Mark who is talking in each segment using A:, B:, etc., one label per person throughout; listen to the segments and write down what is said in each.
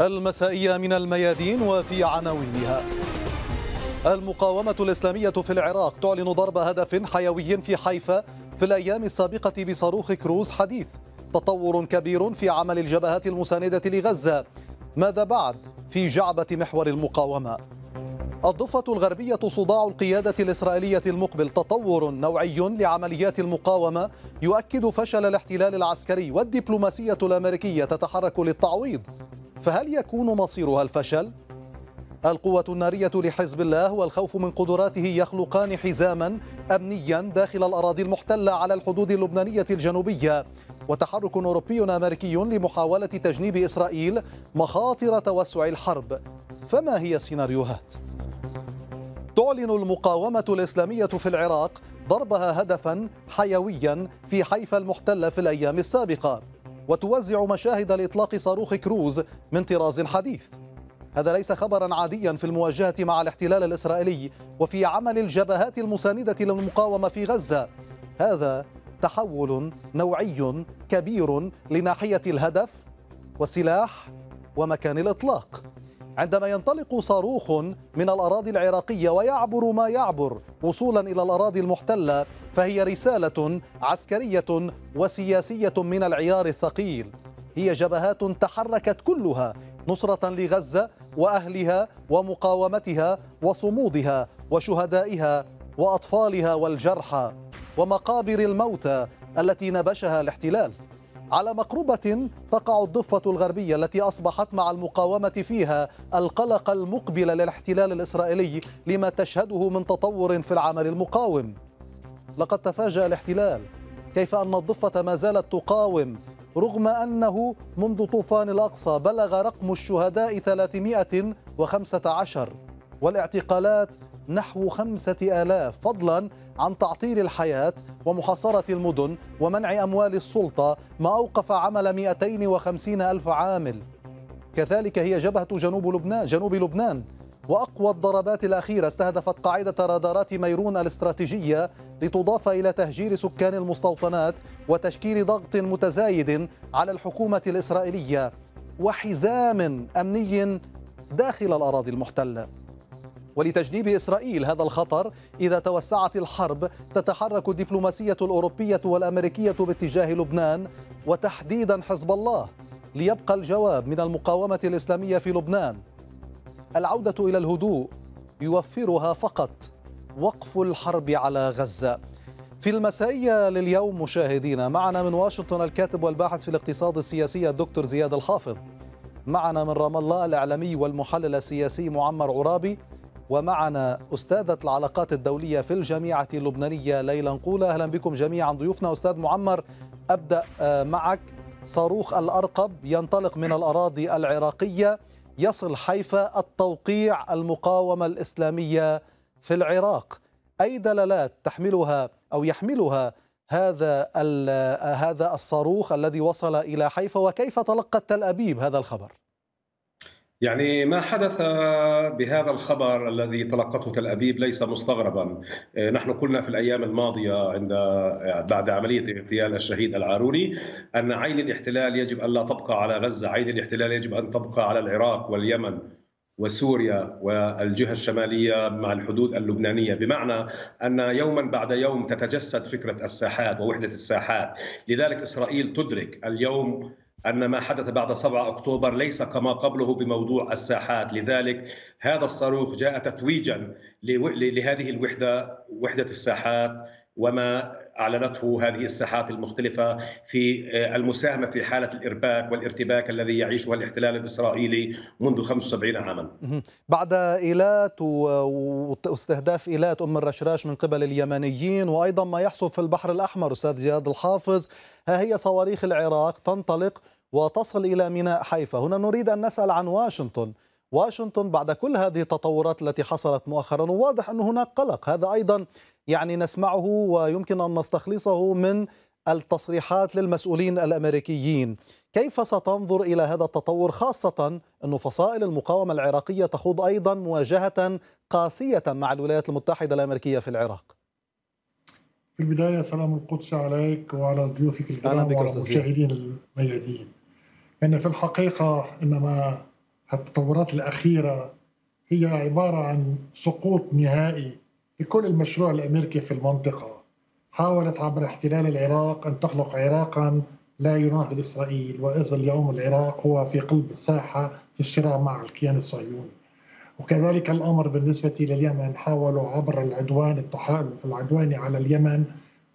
A: المسائية من الميادين وفي عناوينها. المقاومة الإسلامية في العراق تعلن ضرب هدف حيوي في حيفا في الأيام السابقة بصاروخ كروز حديث. تطور كبير في عمل الجبهات المساندة لغزة. ماذا بعد في جعبة محور المقاومة؟ الضفة الغربية صداع القيادة الإسرائيلية المقبل. تطور نوعي لعمليات المقاومة يؤكد فشل الاحتلال العسكري والدبلوماسية الأمريكية تتحرك للتعويض. فهل يكون مصيرها الفشل؟ القوة النارية لحزب الله والخوف من قدراته يخلقان حزاما أمنيا داخل الأراضي المحتلة على الحدود اللبنانية الجنوبية وتحرك أوروبي أمريكي لمحاولة تجنيب إسرائيل مخاطر توسع الحرب فما هي السيناريوهات؟ تعلن المقاومة الإسلامية في العراق ضربها هدفا حيويا في حيفا المحتلة في الأيام السابقة وتوزع مشاهد لإطلاق صاروخ كروز من طراز حديث. هذا ليس خبرا عاديا في المواجهة مع الاحتلال الإسرائيلي وفي عمل الجبهات المساندة للمقاومة في غزة. هذا تحول نوعي كبير لناحية الهدف والسلاح ومكان الإطلاق. عندما ينطلق صاروخ من الأراضي العراقية ويعبر ما يعبر وصولا إلى الأراضي المحتلة فهي رسالة عسكرية وسياسية من العيار الثقيل. هي جبهات تحركت كلها نصرة لغزة وأهلها ومقاومتها وصمودها وشهدائها وأطفالها والجرحى ومقابر الموتى التي نبشها الاحتلال. على مقربة تقع الضفة الغربية التي أصبحت مع المقاومة فيها القلق المقبل للاحتلال الإسرائيلي لما تشهده من تطور في العمل المقاوم. لقد تفاجأ الاحتلال كيف أن الضفة ما زالت تقاوم رغم أنه منذ طوفان الأقصى بلغ رقم الشهداء 315 والاعتقالات نحو خمسة آلاف فضلا عن تعطيل الحياة ومحاصرة المدن ومنع أموال السلطة ما أوقف عمل 250 ألف عامل. كذلك هي جبهة جنوب لبنان جنوب لبنان. وأقوى الضربات الأخيرة استهدفت قاعدة رادارات ميرون الاستراتيجية لتضاف إلى تهجير سكان المستوطنات وتشكيل ضغط متزايد على الحكومة الإسرائيلية وحزام أمني داخل الأراضي المحتلة. ولتجنيب إسرائيل هذا الخطر إذا توسعت الحرب تتحرك الدبلوماسية الأوروبية والأمريكية باتجاه لبنان وتحديدا حزب الله ليبقى الجواب من المقاومة الإسلامية في لبنان. العودة إلى الهدوء يوفرها فقط وقف الحرب على غزة. في المسائية لليوم مشاهدينا معنا من واشنطن الكاتب والباحث في الاقتصاد السياسي الدكتور زياد الحافظ. معنا من رام الله الإعلامي والمحلل السياسي معمر عرابي. ومعنا أستاذة العلاقات الدولية في الجامعة اللبنانية ليلى نقولة. أهلا بكم جميعا ضيوفنا. أستاذ معمر أبدأ معك. صاروخ الأرقب ينطلق من الأراضي العراقية. يصل حيفا التوقيع المقاومة الإسلامية في العراق. أي دلالات تحملها أو يحملها هذا هذا الصاروخ الذي وصل إلى حيفا وكيف تلقت تل أبيب هذا الخبر؟
B: يعني ما حدث بهذا الخبر الذي تلقته تل أبيب ليس مستغربا، نحن قلنا في الأيام الماضية عند بعد عملية اغتيال الشهيد العاروري أن عين الاحتلال يجب أن لا تبقى على غزة، عين الاحتلال يجب أن تبقى على العراق واليمن وسوريا والجهة الشمالية مع الحدود اللبنانية. بمعنى أن يوما بعد يوم تتجسد فكرة الساحات ووحدة الساحات، لذلك إسرائيل تدرك اليوم أن ما حدث بعد 7 أكتوبر ليس كما قبله بموضوع الساحات لذلك هذا الصاروخ جاء تتويجا لهذه الوحدة وحدة الساحات وما أعلنته هذه الساحات المختلفة في المساهمة في حالة الإرباك والارتباك الذي يعيشه الاحتلال الإسرائيلي منذ 75 عاما.
A: بعد إيلات واستهداف إيلات أم الرشراش من قبل اليمنيين وأيضا ما يحصل في البحر الأحمر أستاذ زياد الحافظ ها هي صواريخ العراق تنطلق وتصل إلى ميناء حيفا، هنا نريد أن نسأل عن واشنطن. واشنطن بعد كل هذه التطورات التي حصلت مؤخرا وواضح أن هناك قلق. هذا أيضا يعني نسمعه ويمكن أن نستخلصه من التصريحات للمسؤولين الأمريكيين. كيف ستنظر إلى هذا التطور خاصة أن فصائل المقاومة العراقية تخوض أيضا مواجهة قاسية مع الولايات المتحدة الأمريكية في العراق؟
C: في البداية سلام القدس عليك وعلى ضيوفك الكرام وعلى المشاهدين الميادين. أن في الحقيقة إنما التطورات الأخيرة هي عبارة عن سقوط نهائي لكل المشروع الأمريكي في المنطقة. حاولت عبر احتلال العراق أن تخلق عراقا لا يناهض إسرائيل وإذا اليوم العراق هو في قلب الساحة في الصراع مع الكيان الصهيوني. وكذلك الأمر بالنسبة لليمن حاولوا عبر العدوان التحالف العدواني على اليمن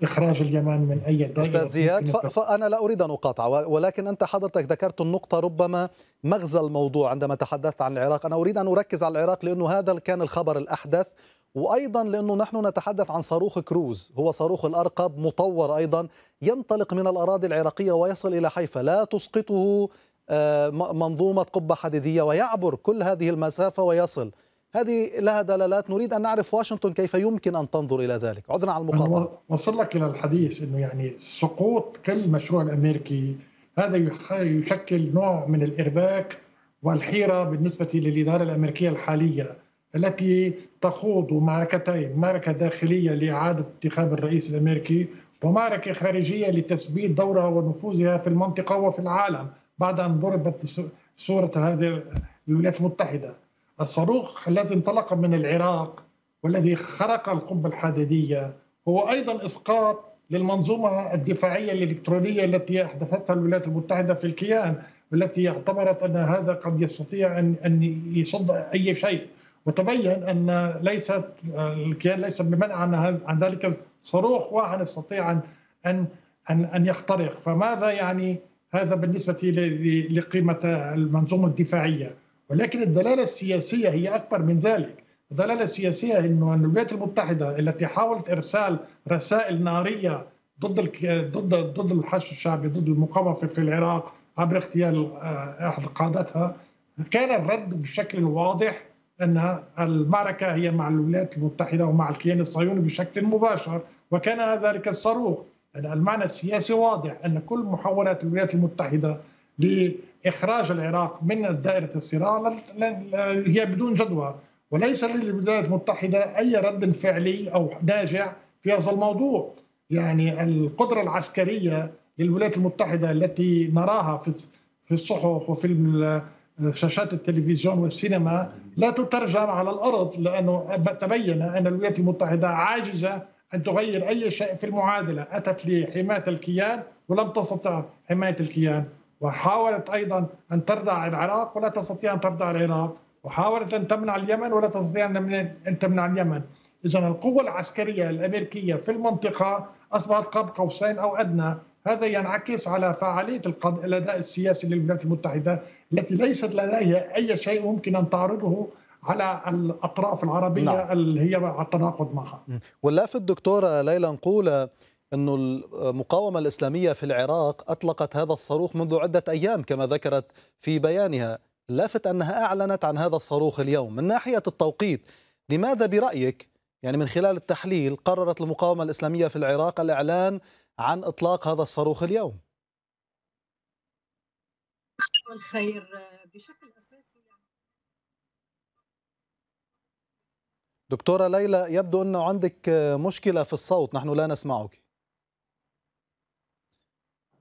C: إخراج اليمن من أي دائرة
A: أستاذ زياد فأنا لا أريد أن أقاطع ولكن أنت حضرتك ذكرت النقطة ربما مغزى الموضوع عندما تحدثت عن العراق. أنا أريد أن أركز على العراق لأنه هذا كان الخبر الأحدث وأيضا لأنه نحن نتحدث عن صاروخ كروز هو صاروخ الأرقب مطور أيضا ينطلق من الأراضي العراقية ويصل إلى حيفا لا تسقطه آه، منظومة قبة حديدية ويعبر كل هذه المسافة ويصل هذه لها دلالات. نريد أن نعرف واشنطن كيف يمكن أن تنظر إلى ذلك. عذرا على المقاطعة.
C: وصل لك إلى الحديث إنه يعني سقوط كل المشروع الأمريكي هذا يشكل نوع من الإرباك والحيرة بالنسبة للإدارة الأمريكية الحالية التي تخوض معركتين معركة داخلية لإعادة انتخاب الرئيس الأمريكي ومعركة خارجية لتثبيت دورها ونفوذها في المنطقة وفي العالم بعد أن ضربت صورة هذه الولايات المتحدة. الصاروخ الذي انطلق من العراق والذي خرق القبة الحديدية هو أيضا إسقاط للمنظومة الدفاعية الإلكترونية التي أحدثتها الولايات المتحدة في الكيان والتي اعتبرت أن هذا قد يستطيع أن أن يصد أي شيء. وتبين أن ليست الكيان ليس بمنع عن ذلك صاروخ واحد يستطيع ان ان ان أن يخترق. فماذا يعني هذا بالنسبة لقيمة المنظومة الدفاعية؟ ولكن الدلالة السياسية هي أكبر من ذلك. الدلالة السياسية إنه الولايات المتحدة التي حاولت إرسال رسائل نارية ضد ضد ضد الحشد الشعبي ضد المقاومة في العراق عبر اغتيال آه، أحد قادتها كان الرد بشكل واضح أن المعركة هي مع الولايات المتحدة ومع الكيان الصهيوني بشكل مباشر. وكان ذلك الصاروخ. المعنى السياسي واضح أن كل محاولات الولايات المتحدة لاخراج العراق من دائرة الصراع هي بدون جدوى وليس للولايات المتحدة أي رد فعلي أو ناجع في هذا الموضوع. يعني القدرة العسكرية للولايات المتحدة التي نراها في في الصحف وفي شاشات التلفزيون والسينما لا تترجم على الأرض لأنه تبين أن الولايات المتحدة عاجزة أن تغير أي شيء في المعادلة، أتت لحماية الكيان ولم تستطع حماية الكيان، وحاولت أيضا أن تردع العراق ولا تستطيع أن تردع العراق، وحاولت أن تمنع اليمن ولا تستطيع أن تمنع اليمن، اذا القوة العسكرية الأمريكية في المنطقة أصبحت قاب قوسين أو أدنى هذا ينعكس على فعالية الأداء السياسي للولايات المتحدة التي ليست لديها أي شيء ممكن أن تعرضه على الأطراف العربية نعم. اللي هي على التناقض معها.
A: واللافت دكتورة ليلى نقول إنه المقاومه الإسلامية في العراق أطلقت هذا الصاروخ منذ عدة أيام كما ذكرت في بيانها، لافت أنها أعلنت عن هذا الصاروخ اليوم، من ناحية التوقيت لماذا برأيك؟ يعني من خلال التحليل قررت المقاومة الإسلامية في العراق الإعلان عن إطلاق هذا الصاروخ اليوم؟ الخير بشكل أساسي دكتورة ليلى يبدو أنه عندك مشكلة في الصوت. نحن لا نسمعك.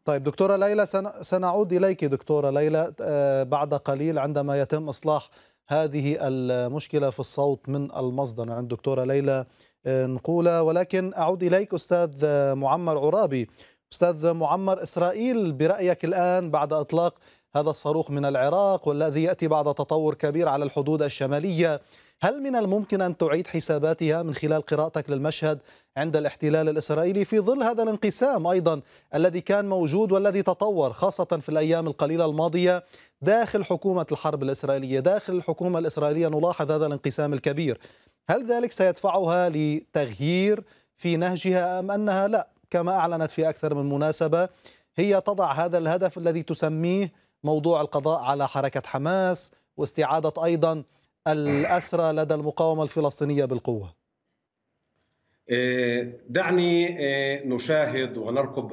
A: طيب دكتورة ليلى سنعود إليك دكتورة ليلى. آه، بعد قليل عندما يتم إصلاح هذه المشكلة في الصوت من المصدر عند دكتورة ليلى آه، نقولة ولكن أعود إليك أستاذ معمر عرابي. أستاذ معمر إسرائيل برأيك الآن بعد إطلاق هذا الصاروخ من العراق والذي يأتي بعد تطور كبير على الحدود الشمالية هل من الممكن أن تعيد حساباتها من خلال قراءتك للمشهد عند الاحتلال الإسرائيلي في ظل هذا الانقسام أيضا الذي كان موجود والذي تطور خاصة في الأيام القليلة الماضية داخل حكومة الحرب الإسرائيلية، داخل الحكومة الإسرائيلية نلاحظ هذا الانقسام الكبير. هل ذلك سيدفعها لتغيير في نهجها أم أنها لا كما أعلنت في أكثر من مناسبة هي تضع هذا الهدف الذي تسميه موضوع القضاء على حركة حماس واستعادة أيضا الأسرى لدى المقاومة الفلسطينية بالقوة.
B: إيه، دعني إيه، نشاهد ونركب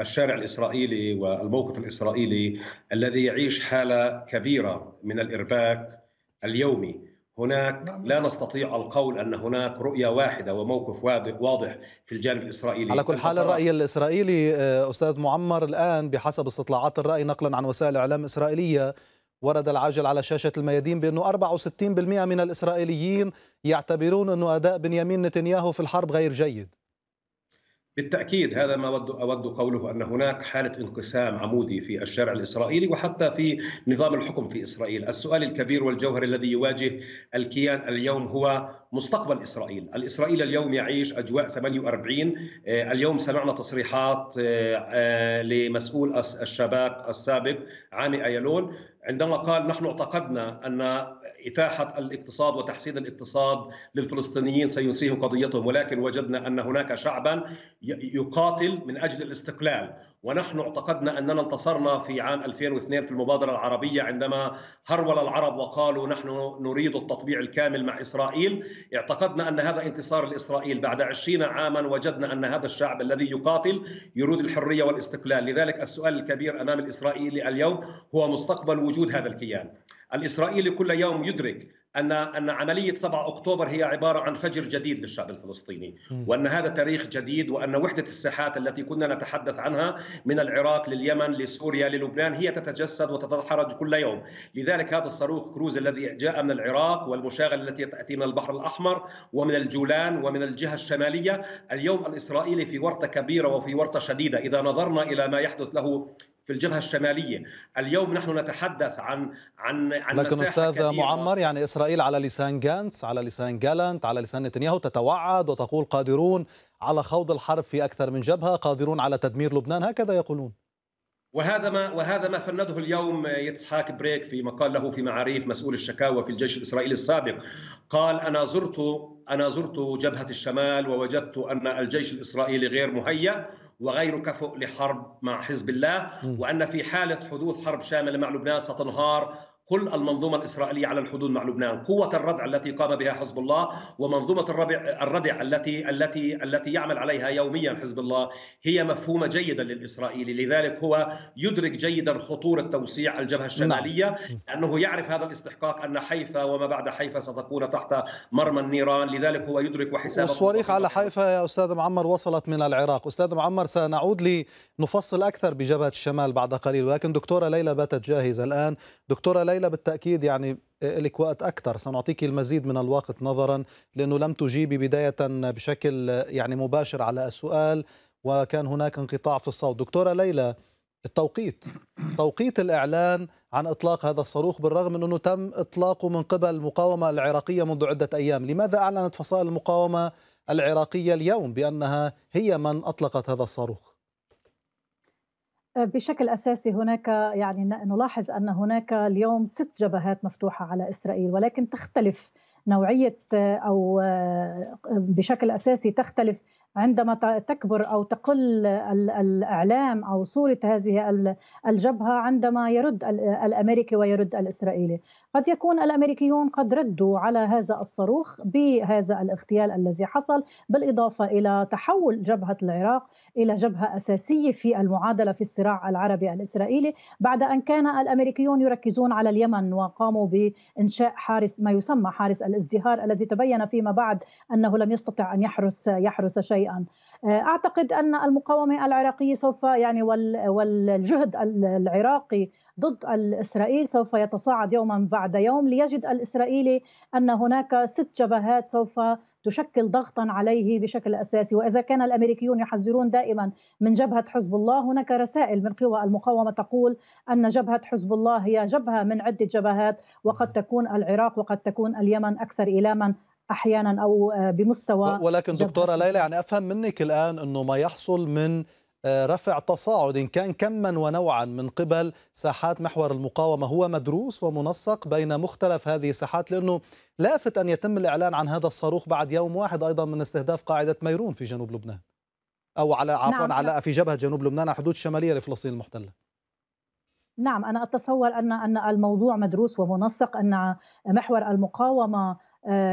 B: الشارع الإسرائيلي والموقف الإسرائيلي الذي يعيش حالة كبيرة من الإرباك اليومي. هناك نعم، لا نستطيع القول أن هناك رؤية واحدة وموقف واضح في الجانب الإسرائيلي.
A: على كل حال الرأي الإسرائيلي آه، أستاذ معمر الآن بحسب استطلاعات الرأي نقلا عن وسائل إعلام إسرائيلية ورد العاجل على شاشة الميادين بأنه 64% من الإسرائيليين يعتبرون أنه أداء بنيامين نتنياهو في الحرب غير جيد.
B: بالتأكيد هذا ما اود أود قوله أن هناك حالة انقسام عمودي في الشارع الإسرائيلي وحتى في نظام الحكم في إسرائيل، السؤال الكبير والجوهري الذي يواجه الكيان اليوم هو مستقبل إسرائيل، الاسرائيلي اليوم يعيش أجواء 48 آه، اليوم سمعنا تصريحات آه، آه، لمسؤول الشباك السابق عامي ايالون عندما قال نحن اعتقدنا أن إتاحة الاقتصاد وتحسين الاقتصاد للفلسطينيين سينسيهم قضيتهم ولكن وجدنا أن هناك شعبا يقاتل من أجل الاستقلال. ونحن اعتقدنا أننا انتصرنا في عام 2002 في المبادرة العربية عندما هرول العرب وقالوا نحن نريد التطبيع الكامل مع إسرائيل. اعتقدنا أن هذا انتصار لإسرائيل. بعد 20 عاما وجدنا أن هذا الشعب الذي يقاتل يريد الحرية والاستقلال. لذلك السؤال الكبير أمام الإسرائيلي اليوم هو مستقبل وجود هذا الكيان. الإسرائيلي كل يوم يدرك أن أن عملية 7 أكتوبر هي عبارة عن فجر جديد للشعب الفلسطيني. وأن هذا تاريخ جديد وأن وحدة الساحات التي كنا نتحدث عنها من العراق لليمن لسوريا للبنان هي تتجسد وتتحرج كل يوم. لذلك هذا الصاروخ كروز الذي جاء من العراق والمشاغل التي تأتي من البحر الأحمر ومن الجولان ومن الجهة الشمالية. اليوم الإسرائيلي في ورطة كبيرة وفي ورطة شديدة. إذا نظرنا إلى ما يحدث له في الجبهة الشمالية، اليوم نحن نتحدث عن عن عن
A: لكن أستاذ كبيرة. معمر يعني إسرائيل على لسان جانتس على لسان جالنت على لسان نتنياهو تتوعد وتقول قادرون على خوض الحرب في أكثر من جبهة، قادرون على تدمير لبنان هكذا يقولون.
B: وهذا ما وهذا ما فنده اليوم يتسحاك بريك في مقال له في معاريف مسؤول الشكاوى في الجيش الإسرائيلي السابق قال أنا زرت أنا زرت جبهة الشمال ووجدت أن الجيش الإسرائيلي غير مهيأ وغير كفؤ لحرب مع حزب الله وأن في حالة حدوث حرب شاملة مع لبنان ستنهار كل المنظومة الإسرائيلية على الحدود مع لبنان. قوة الردع التي قام بها حزب الله ومنظومة الردع, التي التي التي يعمل عليها يوميا حزب الله هي مفهومة جيدا للإسرائيلي. لذلك هو يدرك جيدا خطورة توسيع الجبهة الشمالية نعم. أنه يعرف هذا الاستحقاق أن حيفا وما بعد حيفا ستكون تحت مرمى النيران. لذلك هو يدرك وحسابه
A: الصواريخ على حيفا يا أستاذ معمر وصلت من العراق. أستاذ معمر سنعود لنفصل أكثر بجبهة الشمال بعد قليل. ولكن دكتورة ليلى باتت جاهزة الآن. دكتورة ليلى بالتأكيد يعني لك وقت أكثر سنعطيك المزيد من الوقت نظرا لأنه لم تجيبي بداية بشكل يعني مباشر على السؤال وكان هناك انقطاع في الصوت. دكتورة ليلى التوقيت. توقيت الإعلان عن إطلاق هذا الصاروخ بالرغم من أنه تم إطلاقه من قبل المقاومة العراقية منذ عدة أيام. لماذا أعلنت فصائل المقاومة العراقية اليوم بأنها هي من أطلقت هذا الصاروخ؟
D: بشكل أساسي هناك يعني نلاحظ أن هناك اليوم ست جبهات مفتوحة على إسرائيل ولكن تختلف نوعية أو بشكل أساسي تختلف عندما تكبر أو تقل الإعلام أو صورة هذه الجبهة عندما يرد الأمريكي ويرد الإسرائيلي، قد يكون الأمريكيون قد ردوا على هذا الصاروخ بهذا الاغتيال الذي حصل بالإضافة إلى تحول جبهة العراق إلى جبهة أساسية في المعادلة في الصراع العربي الإسرائيلي بعد أن كان الأمريكيون يركزون على اليمن وقاموا بإنشاء حارس ما يسمى حارس الازدهار الذي تبين فيما بعد أنه لم يستطع أن يحرس يحرس شيئا. أعتقد أن المقاومة العراقية سوف يعني والجهد العراقي ضد الإسرائيل سوف يتصاعد يوما بعد يوم ليجد الإسرائيلي أن هناك ست جبهات سوف تشكل ضغطا عليه بشكل أساسي. وإذا كان الأمريكيون يحذرون دائما من جبهة حزب الله هناك رسائل من قوى المقاومة تقول أن جبهة حزب الله هي جبهة من عدة جبهات وقد تكون العراق وقد تكون اليمن أكثر ايلاما أحيانا أو بمستوى
A: ولكن دكتورة ليلى يعني أفهم منك الآن إنه ما يحصل من آه، رفع تصاعد إن كان كما ونوعا من قبل ساحات محور المقاومة هو مدروس ومنسق بين مختلف هذه الساحات لأنه لافت أن يتم الإعلان عن هذا الصاروخ بعد يوم واحد أيضا من استهداف قاعدة ميرون في جنوب لبنان أو على عفوا نعم. على في جبهة جنوب لبنان على الحدود الشمالية لفلسطين المحتلة
D: نعم أنا أتصور أن أن الموضوع مدروس ومنسق أن محور المقاومة آه،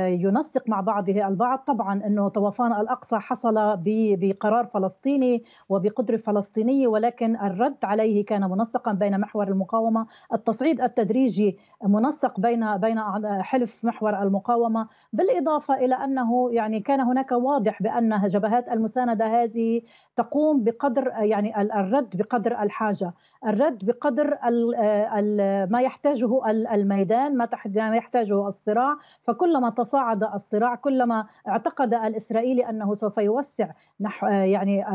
D: ينسق مع بعضه البعض. طبعا أنه طوفان الأقصى حصل بقرار فلسطيني وبقدرة فلسطينية ولكن الرد عليه كان منسقا بين محور المقاومة. التصعيد التدريجي منسق بين بين حلف محور المقاومة. بالإضافة إلى أنه يعني كان هناك واضح بأن جبهات المساندة هذه تقوم بقدر يعني الرد بقدر الحاجة. الرد بقدر ما يحتاجه الميدان ما يحتاجه الصراع. فكلما تصاعد الصراع كلما اعتقد الإسرائيلي أنه سوف يوسع نحو يعني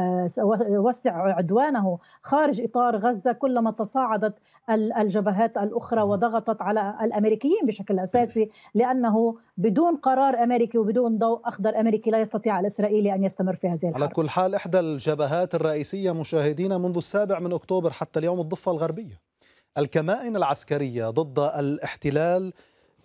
D: يوسع عدوانه خارج إطار غزة كلما تصاعدت الجبهات الأخرى وضغطت على الأمريكيين بشكل أساسي لأنه بدون قرار أمريكي وبدون ضوء أخضر أمريكي لا يستطيع الإسرائيلي أن يستمر في هذه الحرب.
A: على كل حال إحدى الجبهات الرئيسية مشاهدين منذ السابع من أكتوبر حتى اليوم الضفة الغربية. الكمائن العسكرية ضد الاحتلال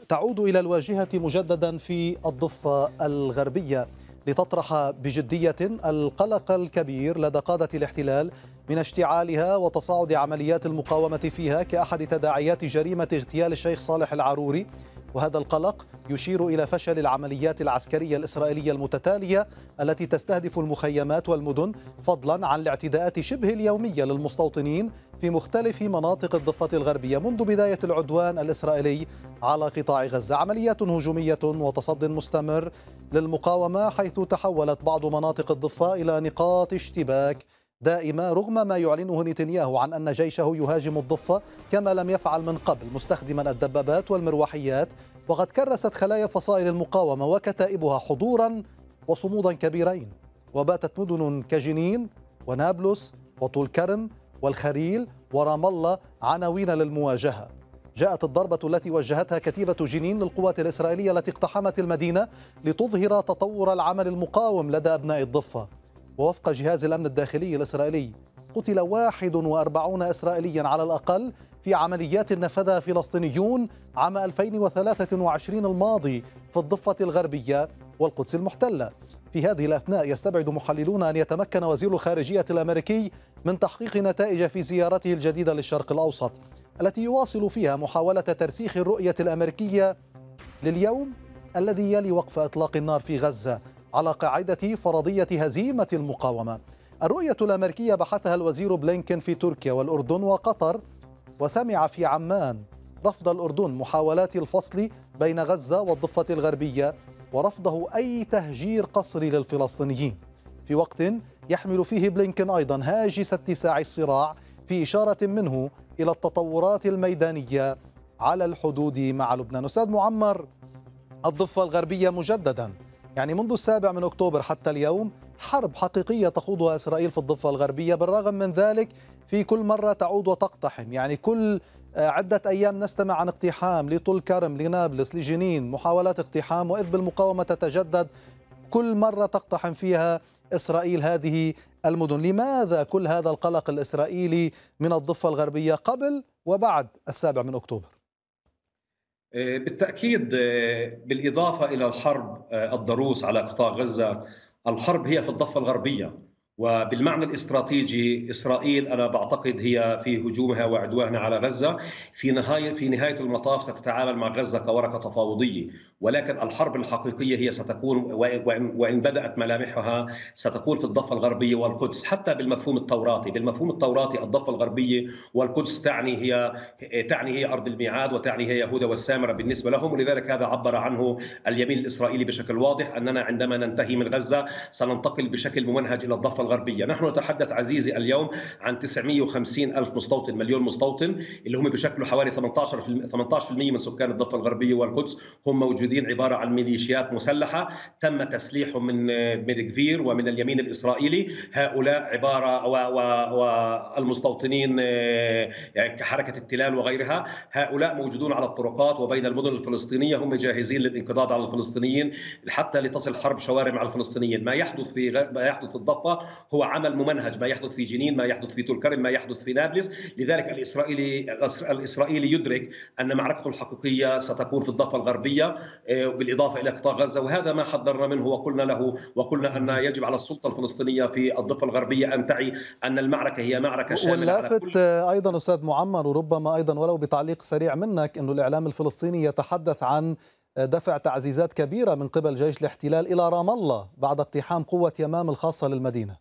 A: تعود إلى الواجهة مجددا في الضفة الغربية لتطرح بجدية القلق الكبير لدى قادة الاحتلال من اشتعالها وتصاعد عمليات المقاومة فيها كأحد تداعيات جريمة اغتيال الشيخ صالح العروري وهذا القلق يشير إلى فشل العمليات العسكرية الإسرائيلية المتتالية التي تستهدف المخيمات والمدن فضلا عن الاعتداءات شبه اليومية للمستوطنين في مختلف مناطق الضفة الغربية منذ بداية العدوان الإسرائيلي على قطاع غزة. عمليات هجومية وتصد مستمر للمقاومة حيث تحولت بعض مناطق الضفة إلى نقاط اشتباك دائمة رغم ما يعلنه نتنياهو عن أن جيشه يهاجم الضفة كما لم يفعل من قبل مستخدما الدبابات والمروحيات وقد كرست خلايا فصائل المقاومة وكتائبها حضورا وصمودا كبيرين وباتت مدن كجنين ونابلس وطول كرم والخريل ورام الله عناوين للمواجهة. جاءت الضربة التي وجهتها كتيبة جنين للقوات الإسرائيلية التي اقتحمت المدينة لتظهر تطور العمل المقاوم لدى أبناء الضفة. ووفق جهاز الأمن الداخلي الإسرائيلي قتل 41 إسرائيليا على الأقل في عمليات نفذها فلسطينيون عام 2023 الماضي في الضفة الغربية والقدس المحتلة. في هذه الأثناء يستبعد محللون أن يتمكن وزير الخارجية الأمريكي من تحقيق نتائج في زيارته الجديدة للشرق الأوسط التي يواصل فيها محاولة ترسيخ الرؤية الأمريكية لليوم الذي يلي وقف إطلاق النار في غزة. على قاعدة فرضية هزيمة المقاومة. الرؤية الأمريكية بحثها الوزير بلينكن في تركيا والأردن وقطر وسمع في عمان رفض الأردن محاولات الفصل بين غزة والضفة الغربية ورفضه أي تهجير قسري للفلسطينيين. في وقت يحمل فيه بلينكن أيضا هاجس اتساع الصراع في إشارة منه إلى التطورات الميدانية على الحدود مع لبنان. أستاذ معمر الضفة الغربية مجددا. يعني منذ السابع من أكتوبر حتى اليوم حرب حقيقية تخوضها إسرائيل في الضفة الغربية. بالرغم من ذلك في كل مرة تعود وتقتحم. يعني كل آه، عدة أيام نستمع عن اقتحام لطول كرم لنابلس لجنين محاولات اقتحام. وإذ بالمقاومة تتجدد كل مرة تقتحم فيها إسرائيل هذه المدن. لماذا كل هذا القلق الإسرائيلي من الضفة الغربية قبل وبعد السابع من أكتوبر؟
B: بالتأكيد آه، بالإضافة إلى الحرب آه، الضروس على قطاع غزة الحرب هي في الضفة الغربية. وبالمعنى الاستراتيجي إسرائيل أنا بعتقد هي في هجومها وعدوانها على غزة. في نهاية في نهاية المطاف ستتعامل مع غزة كورقه تفاوضية. ولكن الحرب الحقيقية هي ستكون وان بدأت ملامحها ستكون في الضفة الغربية والقدس حتى بالمفهوم التوراتي، بالمفهوم التوراتي الضفة الغربية والقدس تعني هي تعني هي أرض الميعاد وتعني هي يهوذا والسامرة بالنسبة لهم. ولذلك هذا عبر عنه اليمين الإسرائيلي بشكل واضح أننا عندما ننتهي من غزة سننتقل بشكل ممنهج إلى الضفة الغربية، نحن نتحدث عزيزي اليوم عن 950 ألف مستوطن مليون مستوطن اللي هم بشكلوا حوالي 18 18% من سكان الضفة الغربية والقدس هم موجودين موجودين عبارة عن ميليشيات مسلحة. تم تسليحهم من من كفير ومن اليمين الإسرائيلي. هؤلاء عبارة والمستوطنين يعني كحركة التلال وغيرها. هؤلاء موجودون على الطرقات وبين المدن الفلسطينية. هم جاهزين للانقضاض على الفلسطينيين حتى لتصل حرب شوارع مع الفلسطينيين. ما يحدث في ما يحدث في الضفة هو عمل ممنهج. ما يحدث في جنين ما يحدث في تل ما يحدث في نابلس. لذلك الإسرائيلي الإسرائيلي يدرك أن معركته الحقيقية ستكون في الضفة الغربية. آه، بالإضافة إلى قطاع غزة. وهذا ما حذرنا منه وقلنا له وقلنا أن يجب على السلطة الفلسطينية في الضفة الغربية أن تعي أن المعركة هي معركة
A: شاملة واللافت أيضا أستاذ معمر وربما أيضا ولو بتعليق سريع منك إنه الإعلام الفلسطيني يتحدث عن دفع تعزيزات كبيرة من قبل جيش الاحتلال إلى رام الله بعد اقتحام قوة يمام الخاصة للمدينة.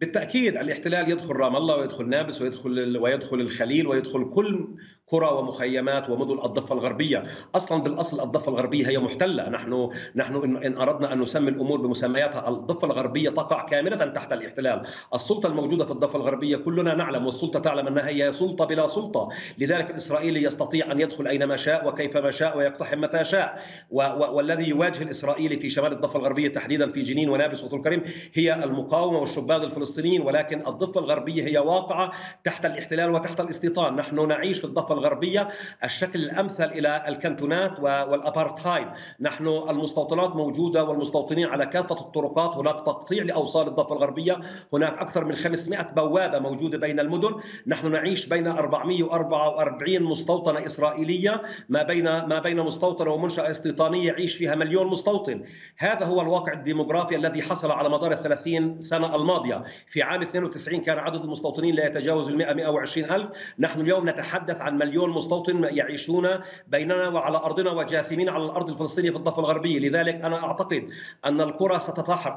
B: بالتأكيد الاحتلال يدخل رام الله ويدخل نابلس ويدخل ويدخل الخليل ويدخل كل قرى ومخيمات ومدن الضفة الغربية، أصلا بالأصل الضفة الغربية هي محتلة، نحن نحن ان أردنا أن نسمي الأمور بمسمياتها، الضفة الغربية تقع كاملة تحت الاحتلال، السلطة الموجودة في الضفة الغربية كلنا نعلم والسلطة تعلم أنها هي سلطة بلا سلطة، لذلك الإسرائيلي يستطيع أن يدخل أينما شاء وكيفما شاء ويقتحم متى شاء، والذي يواجه الإسرائيلي في شمال الضفة الغربية تحديدا في جنين ونابلس وطول كريم هي المقاومة والشباب الفلسطينيين ولكن الضفة الغربية هي واقعة تحت الاحتلال وتحت الاستيطان، نحن نعيش في الضفة الغربية الشكل الأمثل إلى الكانتونات والأبارتهايد، نحن المستوطنات موجودة والمستوطنين على كافة الطرقات، هناك تقطيع لأوصال الضفة الغربية، هناك أكثر من 500 بوابة موجودة بين المدن، نحن نعيش بين 444 مستوطنة إسرائيلية. ما بين ما بين مستوطنة ومنشأة استيطانية يعيش فيها مليون مستوطن، هذا هو الواقع الديموغرافي الذي حصل على مدار ال 30 سنة الماضية، في عام 92 كان عدد المستوطنين لا يتجاوز ال 100 120 ألف. نحن اليوم نتحدث عن مليون مستوطن يعيشون بيننا وعلى أرضنا وجاثمين على الأرض الفلسطينية في الضفة الغربية. لذلك أنا أعتقد أن القرى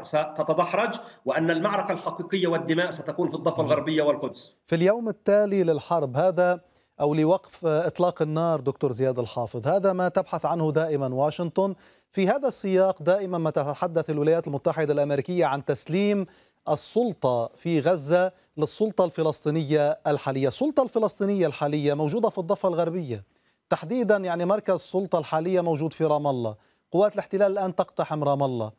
B: ستتدحرج وأن المعركة الحقيقية والدماء ستكون في الضفة الغربية والقدس.
A: في اليوم التالي للحرب هذا أو لوقف إطلاق النار دكتور زياد الحافظ هذا ما تبحث عنه دائما واشنطن. في هذا السياق دائما ما تتحدث الولايات المتحدة الأمريكية عن تسليم السلطة في غزة للسلطة الفلسطينية الحالية. السلطة الفلسطينية الحالية موجودة في الضفة الغربية. تحديدا يعني مركز السلطة الحالية موجود في رام الله. قوات الاحتلال الآن تقتحم رام الله.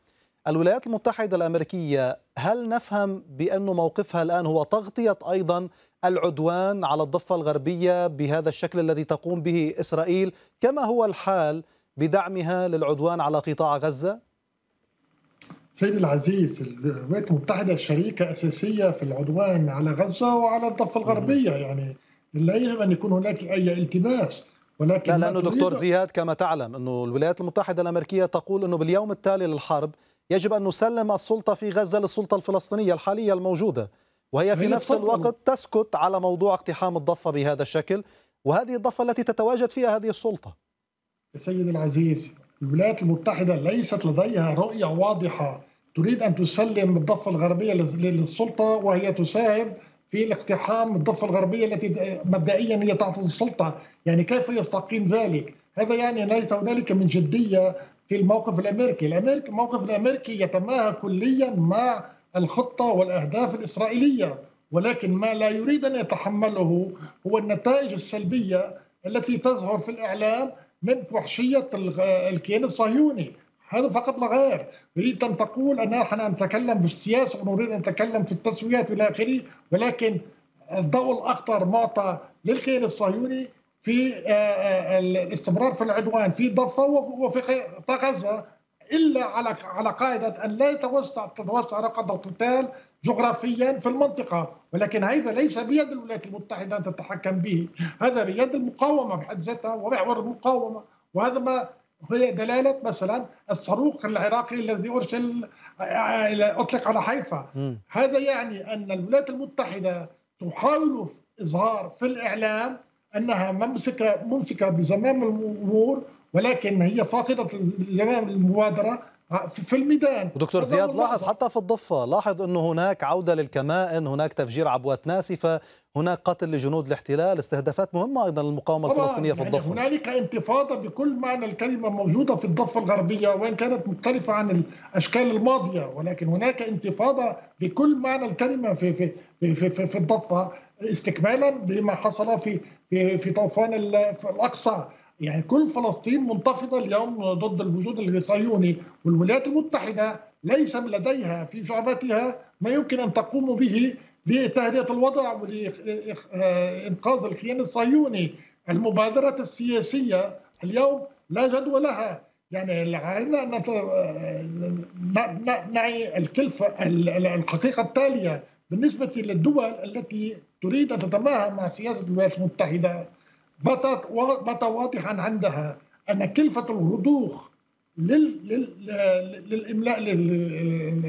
A: الولايات المتحدة الأمريكية هل نفهم بأن موقفها الآن هو تغطية أيضا العدوان على الضفة الغربية بهذا الشكل الذي تقوم به إسرائيل؟ كما هو الحال بدعمها للعدوان على قطاع غزة؟
C: سيدي العزيز الولايات المتحدة شريكة أساسية في العدوان على غزة وعلى الضفة الغربية يعني لا يجب أن يكون هناك أي التباس
A: ولكن لا لأنه دكتور زياد كما تعلم أنه الولايات المتحدة الأمريكية تقول أنه باليوم التالي للحرب يجب أن نسلم السلطة في غزة للسلطة الفلسطينية الحالية الموجودة وهي في نفس الوقت تسكت على موضوع اقتحام الضفة بهذا الشكل وهذه الضفة التي تتواجد فيها هذه السلطة.
C: سيدي العزيز الولايات المتحدة ليست لديها رؤية واضحة تريد أن تسلم الضفة الغربية للسلطة وهي تساهم في الاقتحام الضفة الغربية التي مبدئيا هي تحت السلطة. يعني كيف يستقيم ذلك؟ هذا يعني ليس هنالك من جدية في الموقف الأمريكي. الأمريكي الموقف الأمريكي يتماهى كليا مع الخطة والأهداف الإسرائيلية. ولكن ما لا يريد أن يتحمله هو النتائج السلبية التي تظهر في الإعلام من وحشية الكيان الصهيوني. هذا فقط لا غير. نريد أن تقول أن نحن نتكلم بالسياسة ونريد أن نتكلم في التسويات إلى آخره ولكن الضوء الأخضر معطى للكيان الصهيوني في آه، آه، الاستمرار في العدوان في ضفة وفي غزة إلا على على قاعدة أن لا يتوسع تتوسع رقم القتال جغرافيا في المنطقة. ولكن هذا ليس بيد الولايات المتحدة أن تتحكم به. هذا بيد المقاومة بحد ذاتها ومحور المقاومة. وهذا ما هي دلالة مثلا الصاروخ العراقي الذي أرسل أطلق على حيفا. هذا يعني أن الولايات المتحدة تحاول إظهار في الإعلام أنها ممسكة ممسكة بزمام الأمور ولكن هي فاقدة زمام المبادرة في الميدان.
A: دكتور زياد لاحظ حتى في الضفة لاحظ إنه هناك عودة للكمائن هناك تفجير عبوات ناسفه هناك قتل لجنود الاحتلال استهدافات مهمة أيضا للمقاومة الفلسطينية في الضفة.
C: يعني هنالك انتفاضة بكل معنى الكلمة موجودة في الضفة الغربية وإن كانت مختلفة عن الأشكال الماضية ولكن هناك انتفاضة بكل معنى الكلمة في في في في, في, في الضفة استكمالا لما حصل في في في طوفان الأقصى. يعني كل فلسطين منتفضة اليوم ضد الوجود الصهيوني والولايات المتحدة ليس لديها في جعبتها ما يمكن أن تقوم به لتهدئة الوضع ولإنقاذ الكيان الصهيوني. المبادرة السياسية اليوم لا جدوى لها. يعني علينا أن نعي الكلفة الحقيقة التالية بالنسبة للدول التي تريد أن تتماهى مع سياسة الولايات المتحدة. بات واضحا عندها أن كلفة الرضوخ للإملاء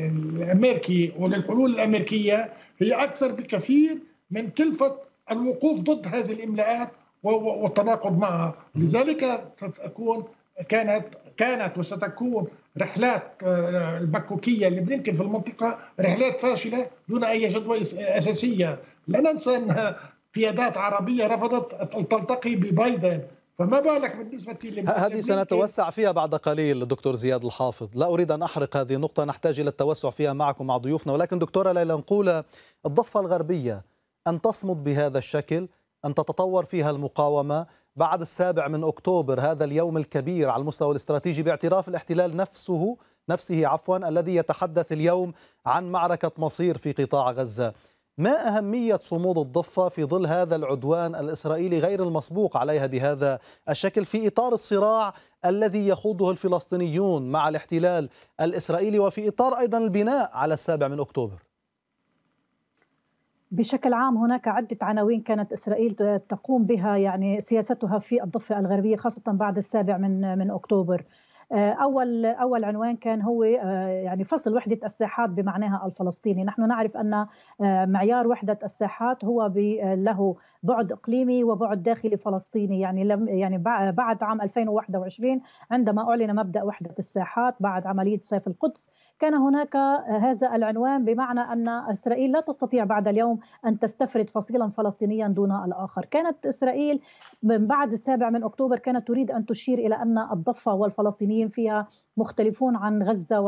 C: الأمريكي وللحلول الأمريكية هي أكثر بكثير من كلفة الوقوف ضد هذه الإملاءات والتناقض معها. لذلك ستكون كانت كانت وستكون رحلات آه، المكوكيه لبلينكن في المنطقة رحلات فاشلة دون أي جدوى أساسية. لا ننسى ان قيادات عربية رفضت تلتقي ببايدن. فما بالك بالنسبة
A: هذه سنتوسع فيها بعد قليل دكتور زياد الحافظ. لا أريد أن أحرق هذه النقطة نحتاج إلى التوسع فيها معكم مع ضيوفنا. ولكن دكتورة ليلى نقول الضفة الغربية أن تصمد بهذا الشكل أن تتطور فيها المقاومة. بعد السابع من أكتوبر هذا اليوم الكبير على المستوى الاستراتيجي باعتراف الاحتلال نفسه نفسه عفوا الذي يتحدث اليوم عن معركة مصير في قطاع غزة. ما أهمية صمود الضفة في ظل هذا العدوان الإسرائيلي غير المسبوق عليها بهذا الشكل في إطار الصراع الذي يخوضه الفلسطينيون مع الاحتلال الإسرائيلي وفي إطار أيضا البناء على السابع من أكتوبر.
D: بشكل عام هناك عدة عناوين كانت إسرائيل تقوم بها يعني سياستها في الضفة الغربية خاصة بعد السابع من من أكتوبر. أول أول عنوان كان هو آه، يعني فصل وحدة الساحات بمعناها الفلسطيني، نحن نعرف أن آه، معيار وحدة الساحات هو له بعد إقليمي وبعد داخلي فلسطيني، يعني لم يعني بعد عام 2021 عندما أعلن مبدأ وحدة الساحات بعد عملية سيف القدس، كان هناك هذا العنوان بمعنى أن إسرائيل لا تستطيع بعد اليوم أن تستفرد فصيلا فلسطينيا دون الآخر، كانت إسرائيل من بعد السابع من أكتوبر كانت تريد أن تشير إلى أن الضفة والفلسطينيين الفلسطينيين فيها مختلفون عن غزة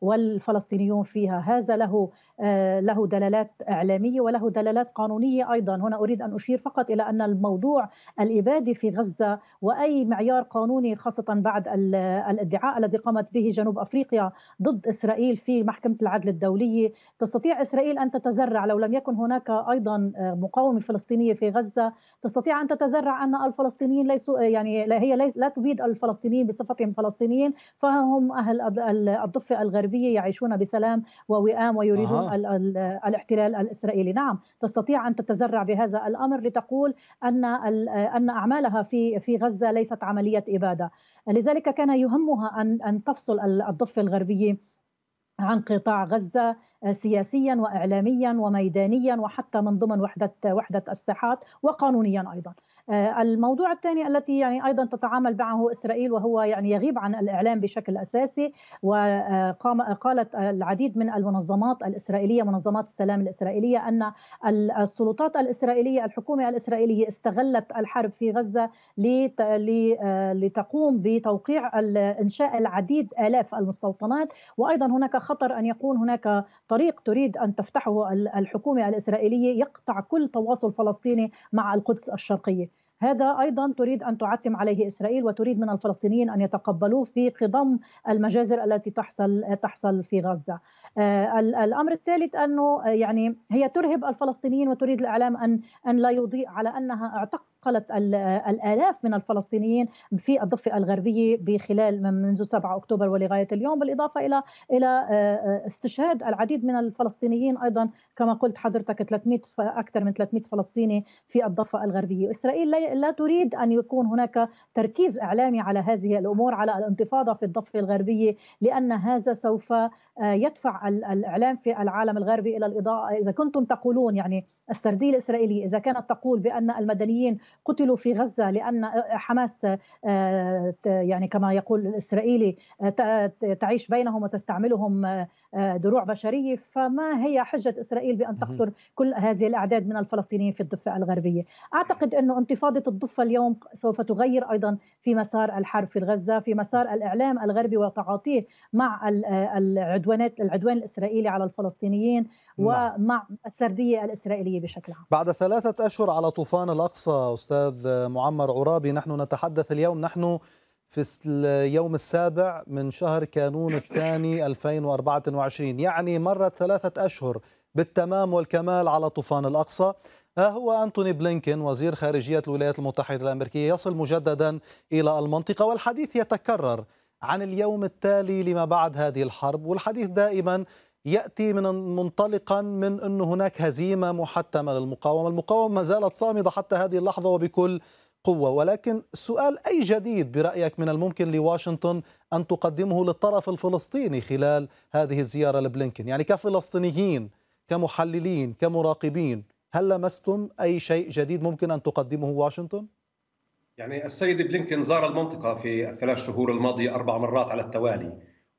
D: والفلسطينيون فيها. هذا له آه، له دلالات إعلامية وله دلالات قانونية أيضا. هنا أريد أن أشير فقط إلى أن الموضوع الإبادي في غزة وأي معيار قانوني خاصة بعد الادعاء الذي قامت به جنوب أفريقيا ضد إسرائيل في محكمة العدل الدولية تستطيع إسرائيل أن تتزرع. لو لم يكن هناك أيضا آه، مقاومة فلسطينية في غزة تستطيع أن تتزرع أن الفلسطينيين ليسوا يعني هي لا تبيد الفلسطينيين بصفتهم فلسطينيين فهم أهل الضفة الغربية يعيشون بسلام ووئام ويريدون آه. الاحتلال الإسرائيلي نعم تستطيع أن تتزرع بهذا الأمر لتقول أن أن أعمالها في في غزة ليست عملية إبادة لذلك كان يهمها أن أن تفصل الضفة الغربية عن قطاع غزة سياسيا واعلاميا وميدانيا وحتى من ضمن وحدة وحدة الساحات وقانونيا أيضا. آه، الموضوع الثاني التي يعني أيضا تتعامل معه إسرائيل وهو يعني يغيب عن الإعلام بشكل أساسي وقام قالت العديد من المنظمات الإسرائيلية منظمات السلام الإسرائيلية أن السلطات الإسرائيلية الحكومة الإسرائيلية استغلت الحرب في غزة آه، لتقوم بتوقيع إنشاء العديد آلاف المستوطنات. وأيضا هناك خطر أن يكون هناك طريق تريد أن تفتحه الحكومة الإسرائيلية يقطع كل تواصل فلسطيني مع القدس الشرقية. هذا أيضا تريد أن تعتم عليه إسرائيل وتريد من الفلسطينيين أن يتقبلوه في قضم المجازر التي تحصل تحصل في غزة. آه، الأمر الثالث أنه يعني هي ترهب الفلسطينيين وتريد الإعلام أن أن لا يضيء على أنها اعتق قلت الآلاف من الفلسطينيين في الضفة الغربية بخلال منذ 7 أكتوبر ولغاية اليوم بالإضافة إلى إلى آه، آه، استشهاد العديد من الفلسطينيين أيضا كما قلت حضرتك 300 أكثر من 300 فلسطيني في الضفة الغربية، إسرائيل لا تريد أن يكون هناك تركيز إعلامي على هذه الأمور على الانتفاضة في الضفة الغربية لأن هذا سوف آه، يدفع الإعلام في العالم الغربي إلى الإضاءة. إذا كنتم تقولون يعني السرديه الاسرائيليه إذا كانت تقول بأن المدنيين قتلوا في غزة لأن حماس آه، يعني كما يقول الإسرائيلي آه، تعيش بينهم وتستعملهم آه، دروع بشرية فما هي حجة إسرائيل بأن تقتل كل هذه الأعداد من الفلسطينيين في الضفة الغربية؟ أعتقد إنه انتفاضة الضفة اليوم سوف تغير أيضا في مسار الحرب في غزة في مسار الإعلام الغربي وتعاطيه مع العدوانات العدوان الإسرائيلي على الفلسطينيين نعم. ومع السردية الإسرائيلية بشكل عام.
A: بعد ثلاثة أشهر على طوفان الأقصى أستاذ معمر عرابي نحن نتحدث اليوم نحن في اليوم السابع من شهر كانون الثاني 2024 يعني مرت ثلاثة أشهر بالتمام والكمال على طوفان الأقصى. هو أنتوني بلينكين وزير خارجية الولايات المتحدة الأمريكية يصل مجددا إلى المنطقة والحديث يتكرر عن اليوم التالي لما بعد هذه الحرب. والحديث دائما يأتي من منطلقا من انه هناك هزيمة محتمه للمقاومة، المقاومة ما زالت صامدة حتى هذه اللحظة وبكل قوة، ولكن السؤال أي جديد برأيك من الممكن لواشنطن أن تقدمه للطرف الفلسطيني خلال هذه الزيارة لبلينكن، يعني كفلسطينيين كمحللين كمراقبين، هل لمستم أي شيء جديد ممكن أن تقدمه واشنطن؟
B: يعني السيد بلينكن زار المنطقة في الثلاث شهور الماضية أربع مرات على التوالي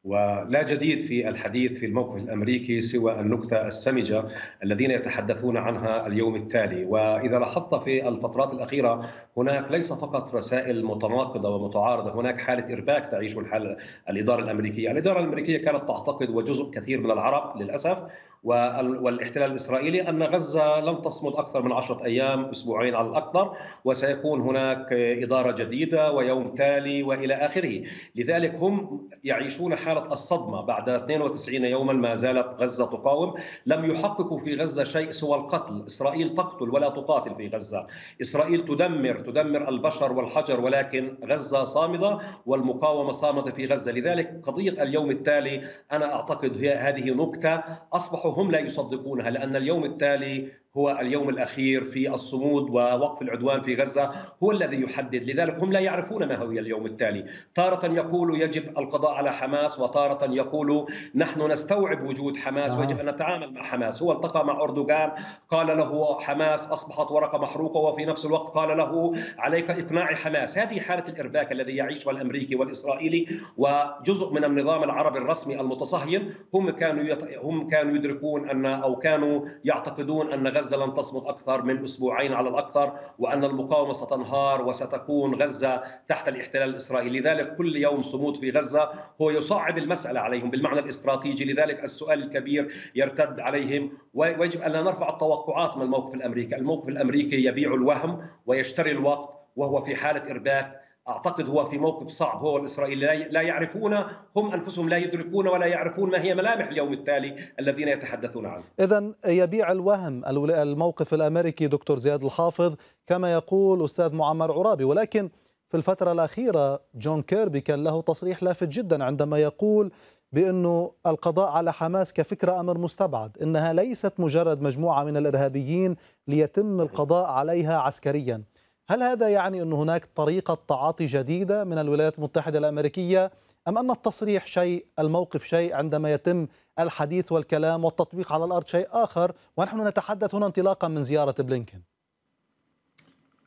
B: ولا جديد في الحديث في الموقف الأمريكي سوى النكتة السمجة الذين يتحدثون عنها اليوم التالي، وإذا لاحظت في الفترات الأخيرة هناك ليس فقط رسائل متناقضة ومتعارضة، هناك حالة إرباك تعيش الحال الإدارة الأمريكية، الإدارة الأمريكية كانت تعتقد وجزء كثير من العرب للأسف والاحتلال الإسرائيلي أن غزة لم تصمد أكثر من عشرة أيام أسبوعين على الأكثر وسيكون هناك إدارة جديدة ويوم تالي وإلى آخره. لذلك هم يعيشون حالة الصدمة بعد 92 يوما ما زالت غزة تقاوم. لم يحققوا في غزة شيء سوى القتل. إسرائيل تقتل ولا تقاتل في غزة. إسرائيل تدمر تدمر البشر والحجر ولكن غزة صامدة والمقاومة صامدة في غزة. لذلك قضية اليوم التالي أنا أعتقد هي هذه نكتة أصبحوا هم لا يصدقونها لأن اليوم التالي هو اليوم الأخير في الصمود ووقف العدوان في غزة هو الذي يحدد. لذلك هم لا يعرفون ما هو اليوم التالي. تارة يقول يجب القضاء على حماس وتارة يقول نحن نستوعب وجود حماس ويجب أن نتعامل مع حماس. هو التقى مع أردوغان قال له حماس أصبحت ورقة محروقة وفي نفس الوقت قال له عليك إقناع حماس. هذه حالة الإرباك الذي يعيشه الأمريكي والإسرائيلي وجزء من النظام العربي الرسمي المتصهين هم كانوا يت... هم كانوا يدركون أن أو كانوا يعتقدون أن غزة لن تصمد أكثر من أسبوعين على الأكثر وأن المقاومة ستنهار وستكون غزة تحت الاحتلال الإسرائيلي. لذلك كل يوم صمود في غزة هو يصعب المسألة عليهم بالمعنى الاستراتيجي. لذلك السؤال الكبير يرتد عليهم ويجب أن لا نرفع التوقعات من الموقف الأمريكي. الموقف الأمريكي يبيع الوهم ويشتري الوقت وهو في حالة إرباك أعتقد هو في موقف صعب. هو والإسرائيلي لا يعرفون هم أنفسهم لا يدركون ولا يعرفون ما هي ملامح اليوم التالي الذين يتحدثون عنه.
A: اذا يبيع الوهم الموقف الأمريكي دكتور زياد الحافظ كما يقول أستاذ معمر عرابي. ولكن في الفترة الأخيرة جون كيربي كان له تصريح لافت جدا عندما يقول بأنه القضاء على حماس كفكرة أمر مستبعد إنها ليست مجرد مجموعة من الإرهابيين ليتم القضاء عليها عسكريا. هل هذا يعني أن هناك طريقة تعاطي جديدة من الولايات المتحدة الأمريكية؟ أم أن التصريح شيء الموقف شيء عندما يتم الحديث والكلام والتطبيق على الأرض شيء آخر؟ ونحن نتحدث هنا انطلاقا من زيارة بلينكن.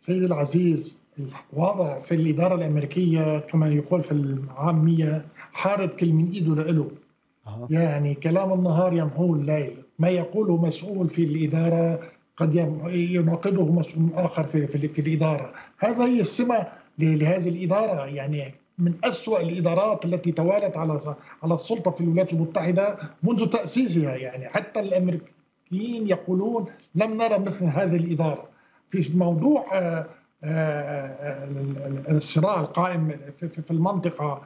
C: سيدي العزيز الوضع في الإدارة الأمريكية كما يقول في العامية حارد كل من إيده لإله. يعني كلام النهار يمحو الليل. ما يقوله مسؤول في الإدارة قد يناقضه مسؤول آخر في, في, في الإدارة. هذا هي السمة لهذه الإدارة. يعني من أسوأ الإدارات التي توالت على على السلطة في الولايات المتحدة منذ تأسيسها. يعني حتى الأمريكيين يقولون لم نرى مثل هذه الإدارة. في موضوع آه، آه، الصراع القائم في المنطقة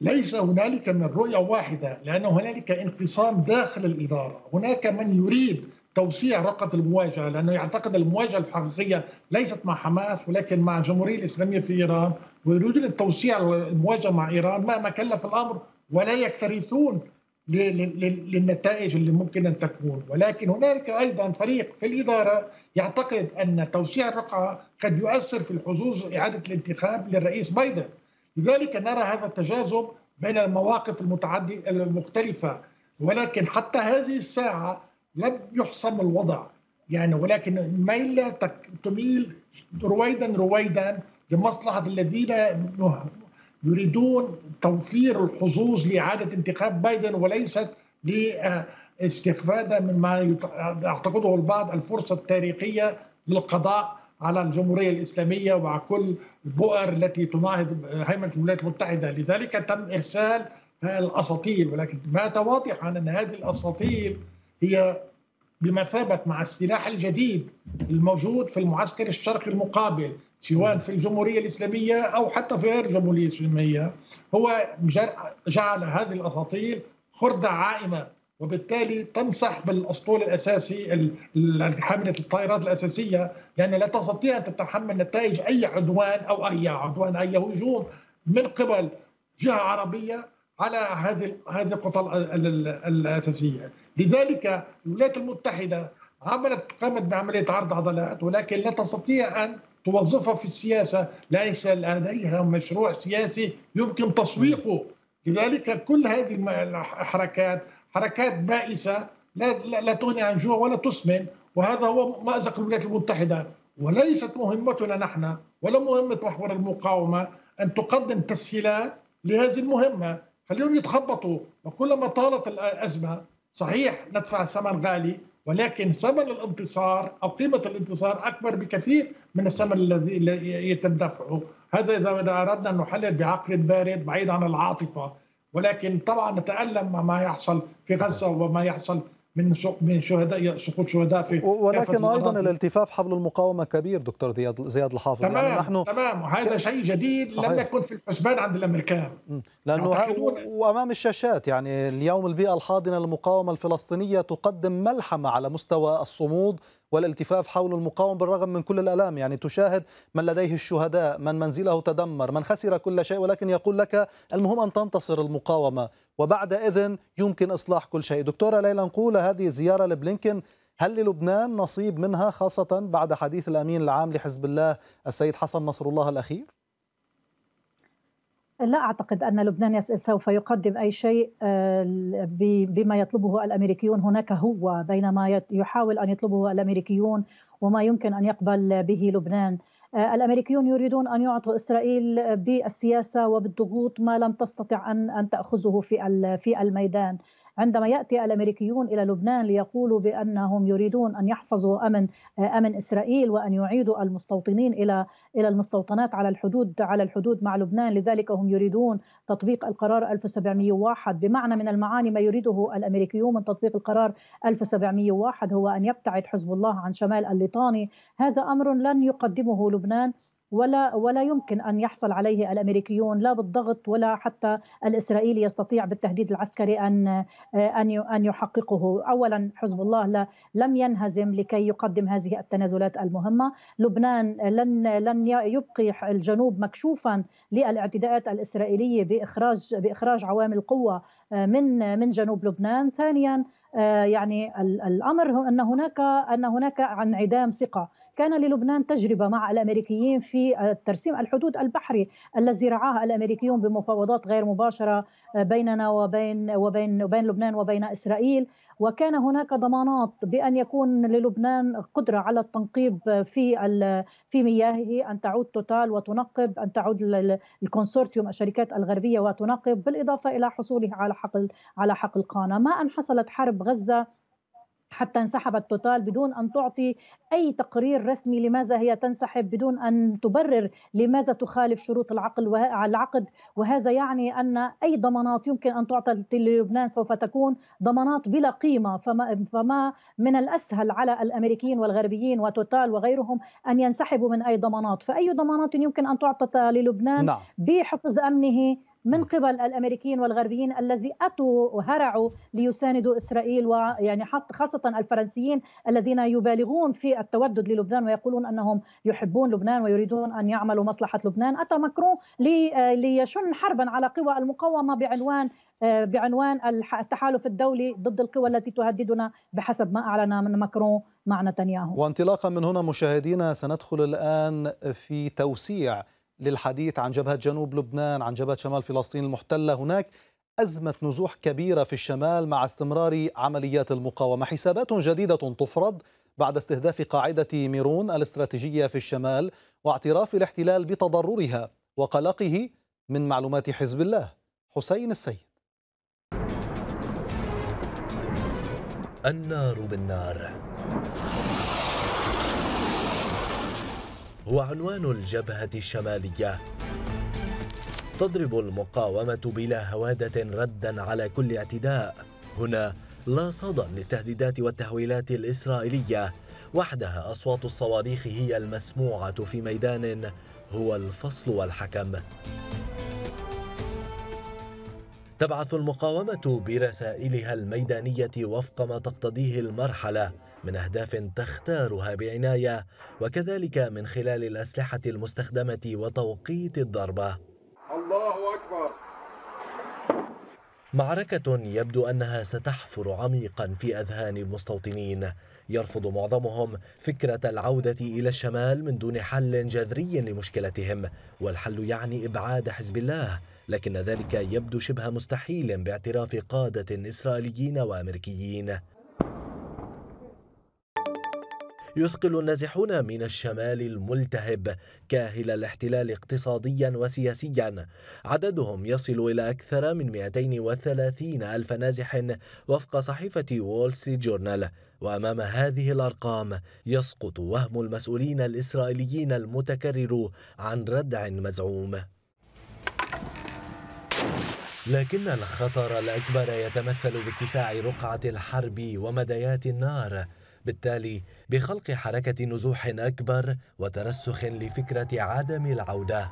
C: ليس هنالك من رؤية واحدة لأن هنالك انقسام داخل الإدارة. هناك من يريد توسيع رقة المواجهة لأنه يعتقد المواجهة الحقيقية ليست مع حماس ولكن مع الجمهورية الإسلامية في إيران. ويريدون التوسيع المواجهة مع إيران مهما كلف الأمر ولا يكترثون للنتائج اللي ممكن أن تكون. ولكن هنالك أيضا فريق في الإدارة يعتقد أن توسيع الرقعة قد يؤثر في الحظوظ إعادة الانتخاب للرئيس بايدن. لذلك نرى هذا التجاذب بين المواقف المتعددة المختلفة. ولكن حتى هذه الساعة لم يحسم الوضع. يعني ولكن الميل تميل رويدا رويدا لمصلحة الذين يريدون توفير الحظوظ لإعادة انتخاب بايدن وليست لاستفادة من ما يعتقده البعض الفرصة التاريخية للقضاء على الجمهورية الإسلامية وعلى كل البؤر التي تناهض هيمنة الولايات المتحدة. لذلك تم إرسال الأساطيل. ولكن بات واضحا أن هذه الأساطيل هي بمثابة مع السلاح الجديد الموجود في المعسكر الشرقي المقابل سواء في الجمهورية الإسلامية أو حتى في غير الجمهورية الإسلامية. هو جعل هذه الأساطيل خردة عائمة وبالتالي تمسح بالأسطول الأساسي حاملة الطائرات الأساسية لأن لا تستطيع أن تتحمل نتائج أي عدوان أو أي عدوان أي هجوم من قبل جهة عربية على هذه هذه القطع الأساسية، لذلك الولايات المتحدة عملت قامت بعملية عرض عضلات ولكن لا تستطيع أن توظفها في السياسة، ليس لديها مشروع سياسي يمكن تسويقه، لذلك كل هذه الحركات حركات بائسة لا لا تغني عن جوع ولا تسمن وهذا هو مأزق الولايات المتحدة. وليست مهمتنا نحن ولا مهمة محور المقاومة أن تقدم تسهيلات لهذه المهمة. خليهم يتخبطوا وكلما طالت الأزمة صحيح ندفع ثمن غالي ولكن ثمن الانتصار أو قيمة الانتصار أكبر بكثير من الثمن الذي يتم دفعه. هذا إذا أردنا أن نحلل بعقل بارد بعيد عن العاطفة. ولكن طبعا نتألم ما يحصل في غزة وما يحصل من من شهداء سقوط شهداء في
A: ولكن أيضا الالتفاف حول المقاومة كبير دكتور زياد زياد الحافظ.
C: تمام يعني نحن تمام. وهذا شيء جديد صحيح. لم يكن في الحسبان عند الأمريكان.
A: لأنه وأمام الشاشات يعني اليوم البيئة الحاضنة للمقاومه الفلسطينية تقدم ملحمة على مستوى الصمود والالتفاف حول المقاومة بالرغم من كل الآلام. يعني تشاهد من لديه الشهداء من منزله تدمر من خسر كل شيء ولكن يقول لك المهم أن تنتصر المقاومة. وبعد إذن يمكن إصلاح كل شيء. دكتورة ليلى نقول هذه الزيارة لبلينكن هل للبنان نصيب منها خاصة بعد حديث الأمين العام لحزب الله السيد حسن نصر الله الأخير؟
D: لا أعتقد أن لبنان سوف يقدم أي شيء آه، بما يطلبه الأمريكيون. هناك هو بين ما يحاول أن يطلبه الأمريكيون وما يمكن أن يقبل به لبنان. آه، الأمريكيون يريدون أن يعطوا إسرائيل بالسياسة وبالضغوط ما لم تستطع ان أن تأخذه في في الميدان. عندما يأتي الأمريكيون إلى لبنان ليقولوا بأنهم يريدون أن يحفظوا أمن أمن إسرائيل وأن يعيدوا المستوطنين إلى إلى المستوطنات على الحدود على الحدود مع لبنان. لذلك هم يريدون تطبيق القرار 1701 بمعنى من المعاني ما يريده الأمريكيون من تطبيق القرار 1701 هو أن يبتعد حزب الله عن شمال الليطاني. هذا أمر لن يقدمه لبنان. ولا ولا يمكن أن يحصل عليه الأمريكيون لا بالضغط ولا حتى الإسرائيلي يستطيع بالتهديد العسكري أن أن أن يحققه، اولا حزب الله لا لم ينهزم لكي يقدم هذه التنازلات المهمة، لبنان لن لن يبقي الجنوب مكشوفا للاعتداءات الاسرائيليه بإخراج بإخراج عوامل القوه من من جنوب لبنان، ثانيا آه، يعني الأمر أن هناك أن هناك انعدام ثقة، كان للبنان تجربة مع الأمريكيين في ترسيم الحدود البحري الذي رعاه الأمريكيون بمفاوضات غير مباشرة آه، بيننا وبين وبين وبين لبنان وبين إسرائيل. وكان هناك ضمانات بأن يكون للبنان قدرة على التنقيب في في مياهه أن تعود توتال وتنقب أن تعود الكونسورتيوم الشركات الغربية وتنقب بالإضافة إلى حصوله على حقل على حقل قانا ما أن حصلت حرب غزة حتى انسحبت توتال بدون أن تعطي أي تقرير رسمي. لماذا هي تنسحب بدون أن تبرر؟ لماذا تخالف شروط العقل العقد؟ وهذا يعني أن أي ضمانات يمكن أن تعطى للبنان سوف تكون ضمانات بلا قيمة. فما فما من الأسهل على الأمريكيين والغربيين وتوتال وغيرهم أن ينسحبوا من أي ضمانات. فأي ضمانات يمكن أن تعطى للبنان نعم. بحفظ أمنه من قبل الأمريكيين والغربيين الذي أتوا وهرعوا ليساندوا إسرائيل ويعني خاصة الفرنسيين الذين يبالغون في التودد للبنان ويقولون أنهم يحبون لبنان ويريدون أن يعملوا مصلحة لبنان. أتى ماكرون ليشن حربا على قوى المقاومة بعنوان بعنوان التحالف الدولي ضد القوى التي تهددنا بحسب ما أعلن من ماكرون مع نتنياهو.
A: وانطلاقا من هنا مشاهدينا سندخل الآن في توسيع للحديث عن جبهة جنوب لبنان عن جبهة شمال فلسطين المحتلة هناك. أزمة نزوح كبيرة في الشمال مع استمرار عمليات المقاومة. حسابات جديدة تفرض بعد استهداف قاعدة ميرون الاستراتيجية في الشمال واعتراف الاحتلال بتضررها وقلقه من معلومات حزب الله. حسين السيد.
E: النار بالنار. هو عنوان الجبهة الشمالية. تضرب المقاومة بلا هوادة ردا على كل اعتداء. هنا لا صدى للتهديدات والتهويلات الإسرائيلية. وحدها أصوات الصواريخ هي المسموعة في ميدان هو الفصل والحكم. تبعث المقاومة برسائلها الميدانية وفق ما تقتضيه المرحلة. من أهداف تختارها بعناية وكذلك من خلال الأسلحة المستخدمة وتوقيت الضربة. الله أكبر. معركة يبدو أنها ستحفر عميقا في أذهان المستوطنين. يرفض معظمهم فكرة العودة إلى الشمال من دون حل جذري لمشكلتهم والحل يعني إبعاد حزب الله. لكن ذلك يبدو شبه مستحيل باعتراف قادة إسرائيليين وأمريكيين. يثقل النازحون من الشمال الملتهب كاهل الاحتلال اقتصاديا وسياسيا. عددهم يصل إلى أكثر من 230 ألف نازح وفق صحيفة وول ستريت جورنال وأمام هذه الأرقام يسقط وهم المسؤولين الإسرائيليين المتكرر عن ردع مزعوم. لكن الخطر الأكبر يتمثل باتساع رقعة الحرب ومدايات النار. بالتالي بخلق حركة نزوح أكبر وترسخ لفكرة عدم العودة.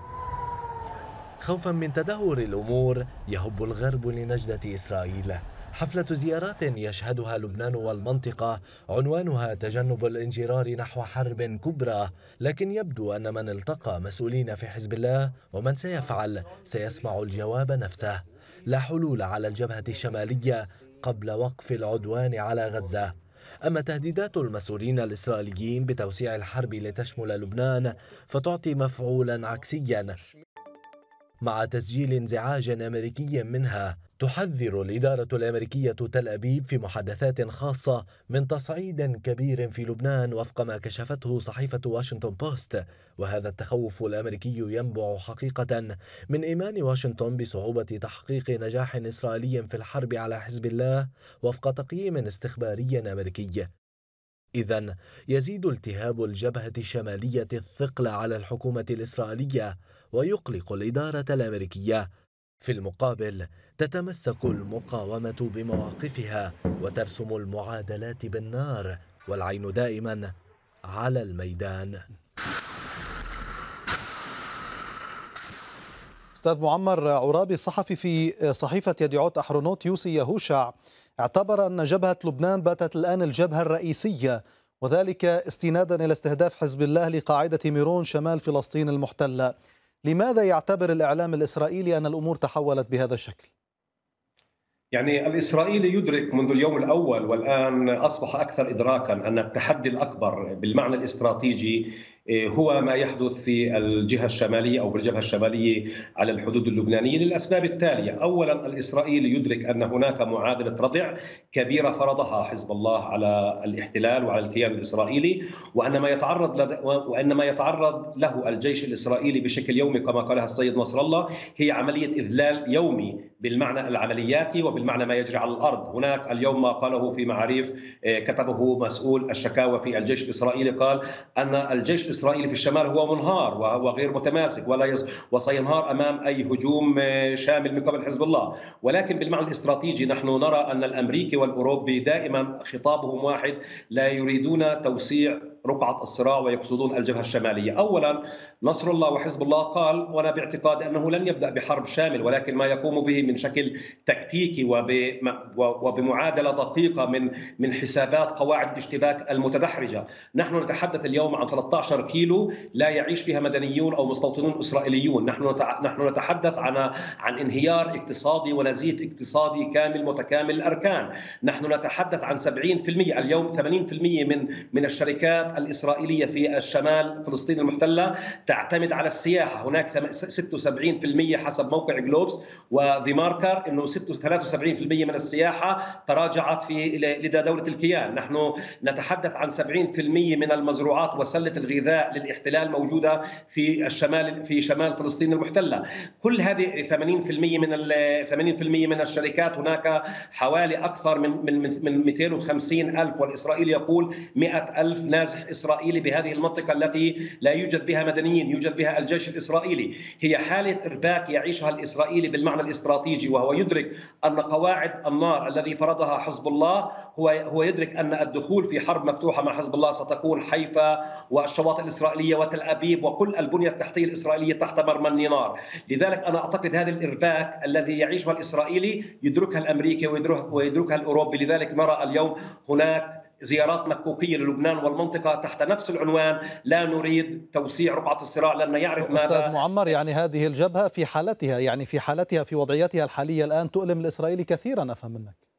E: خوفا من تدهور الأمور يهب الغرب لنجدة إسرائيل. حفلة زيارات يشهدها لبنان والمنطقة عنوانها تجنب الانجرار نحو حرب كبرى. لكن يبدو أن من التقى مسؤولين في حزب الله ومن سيفعل سيسمع الجواب نفسه. لا حلول على الجبهة الشمالية قبل وقف العدوان على غزة. أما تهديدات المسؤولين الإسرائيليين بتوسيع الحرب لتشمل لبنان فتعطي مفعولا عكسيا مع تسجيل انزعاج أمريكي منها. تحذر الإدارة الأمريكية تل أبيب في محادثات خاصة من تصعيد كبير في لبنان وفق ما كشفته صحيفة واشنطن بوست. وهذا التخوف الأمريكي ينبع حقيقة من إيمان واشنطن بصعوبة تحقيق نجاح إسرائيلي في الحرب على حزب الله وفق تقييم استخباري أمريكي. إذا يزيد التهاب الجبهة الشمالية الثقل على الحكومة الإسرائيلية ويقلق الإدارة الأمريكية في المقابل تتمسك المقاومة بمواقفها وترسم المعادلات بالنار والعين دائما على الميدان.
A: أستاذ معمر عرابي الصحفي في صحيفة يدعوت أحرونوت يوسي يهوشع اعتبر أن جبهة لبنان باتت الآن الجبهة الرئيسية وذلك استنادا إلى استهداف حزب الله لقاعدة ميرون شمال فلسطين المحتلة. لماذا يعتبر الإعلام الإسرائيلي أن الأمور تحولت بهذا الشكل؟
B: يعني الإسرائيلي يدرك منذ اليوم الأول والآن أصبح أكثر إدراكا أن التحدي الأكبر بالمعنى الاستراتيجي هو ما يحدث في الجهة الشمالية أو في الجبهة الشمالية على الحدود اللبنانية. للأسباب التالية، اولا الإسرائيلي يدرك أن هناك معادلة ردع كبيرة فرضها حزب الله على الاحتلال وعلى الكيان الإسرائيلي وأن ما يتعرض لد... وأن ما يتعرض له الجيش الإسرائيلي بشكل يومي كما قالها السيد نصر الله هي عملية إذلال يومي بالمعنى العملياتي وبالمعنى ما يجري على الأرض، هناك اليوم ما قاله في معاريف إيه، كتبه مسؤول الشكاوى في الجيش الإسرائيلي قال أن الجيش الاسرائيلي في الشمال هو منهار وهو غير متماسك ولا يز... وسينهار أمام أي هجوم آه، شامل من قبل حزب الله، ولكن بالمعنى الاستراتيجي نحن نرى أن الأمريكي والأوروبي دائما خطابهم واحد لا يريدون توسيع رقعة الصراع ويقصدون الجبهة الشمالية. أولا نصر الله وحزب الله قال وأنا باعتقاد أنه لن يبدأ بحرب شامل ولكن ما يقوم به من شكل تكتيكي وبمعادلة دقيقة من من حسابات قواعد الاشتباك المتدحرجة. نحن نتحدث اليوم عن 13 كيلو لا يعيش فيها مدنيون أو مستوطنون إسرائيليون. نحن نحن نتحدث عن عن انهيار اقتصادي ونزيف اقتصادي كامل متكامل الأركان. نحن نتحدث عن 70% اليوم 80% من من الشركات الإسرائيلية في الشمال فلسطين المحتلة. تعتمد على السياحة. هناك 76% حسب موقع جلوبس وذي ماركر أنه 73% من السياحة تراجعت في لدى دولة الكيان. نحن نتحدث عن 70% من المزروعات وسلة الغذاء للاحتلال موجودة في الشمال في شمال فلسطين المحتلة. كل هذه 80% من 80% من الشركات هناك حوالي أكثر من من من 250 ألف والإسرائيل يقول 100 ألف نازح إسرائيلي بهذه المنطقة التي لا يوجد بها مدنيين. يوجد بها الجيش الإسرائيلي. هي حالة إرباك يعيشها الإسرائيلي بالمعنى الاستراتيجي وهو يدرك أن قواعد النار الذي فرضها حزب الله هو هو يدرك أن الدخول في حرب مفتوحة مع حزب الله ستكون حيفا والشواطئ الإسرائيلية وتل أبيب وكل البنية التحتية الإسرائيلية تحت مرمى نار لذلك أنا أعتقد هذا الإرباك الذي يعيشه الإسرائيلي يدركها الأمريكي ويدركها الأوروبي. لذلك نرى اليوم هناك زيارات مكوكية للبنان والمنطقة تحت نفس العنوان. لا نريد توسيع رقعة الصراع لأن يعرف ماذا
A: أستاذ معمر يعني هذه الجبهة في حالتها يعني في حالتها في وضعيتها الحالية الآن تؤلم الإسرائيلي كثيرا أفهم منك.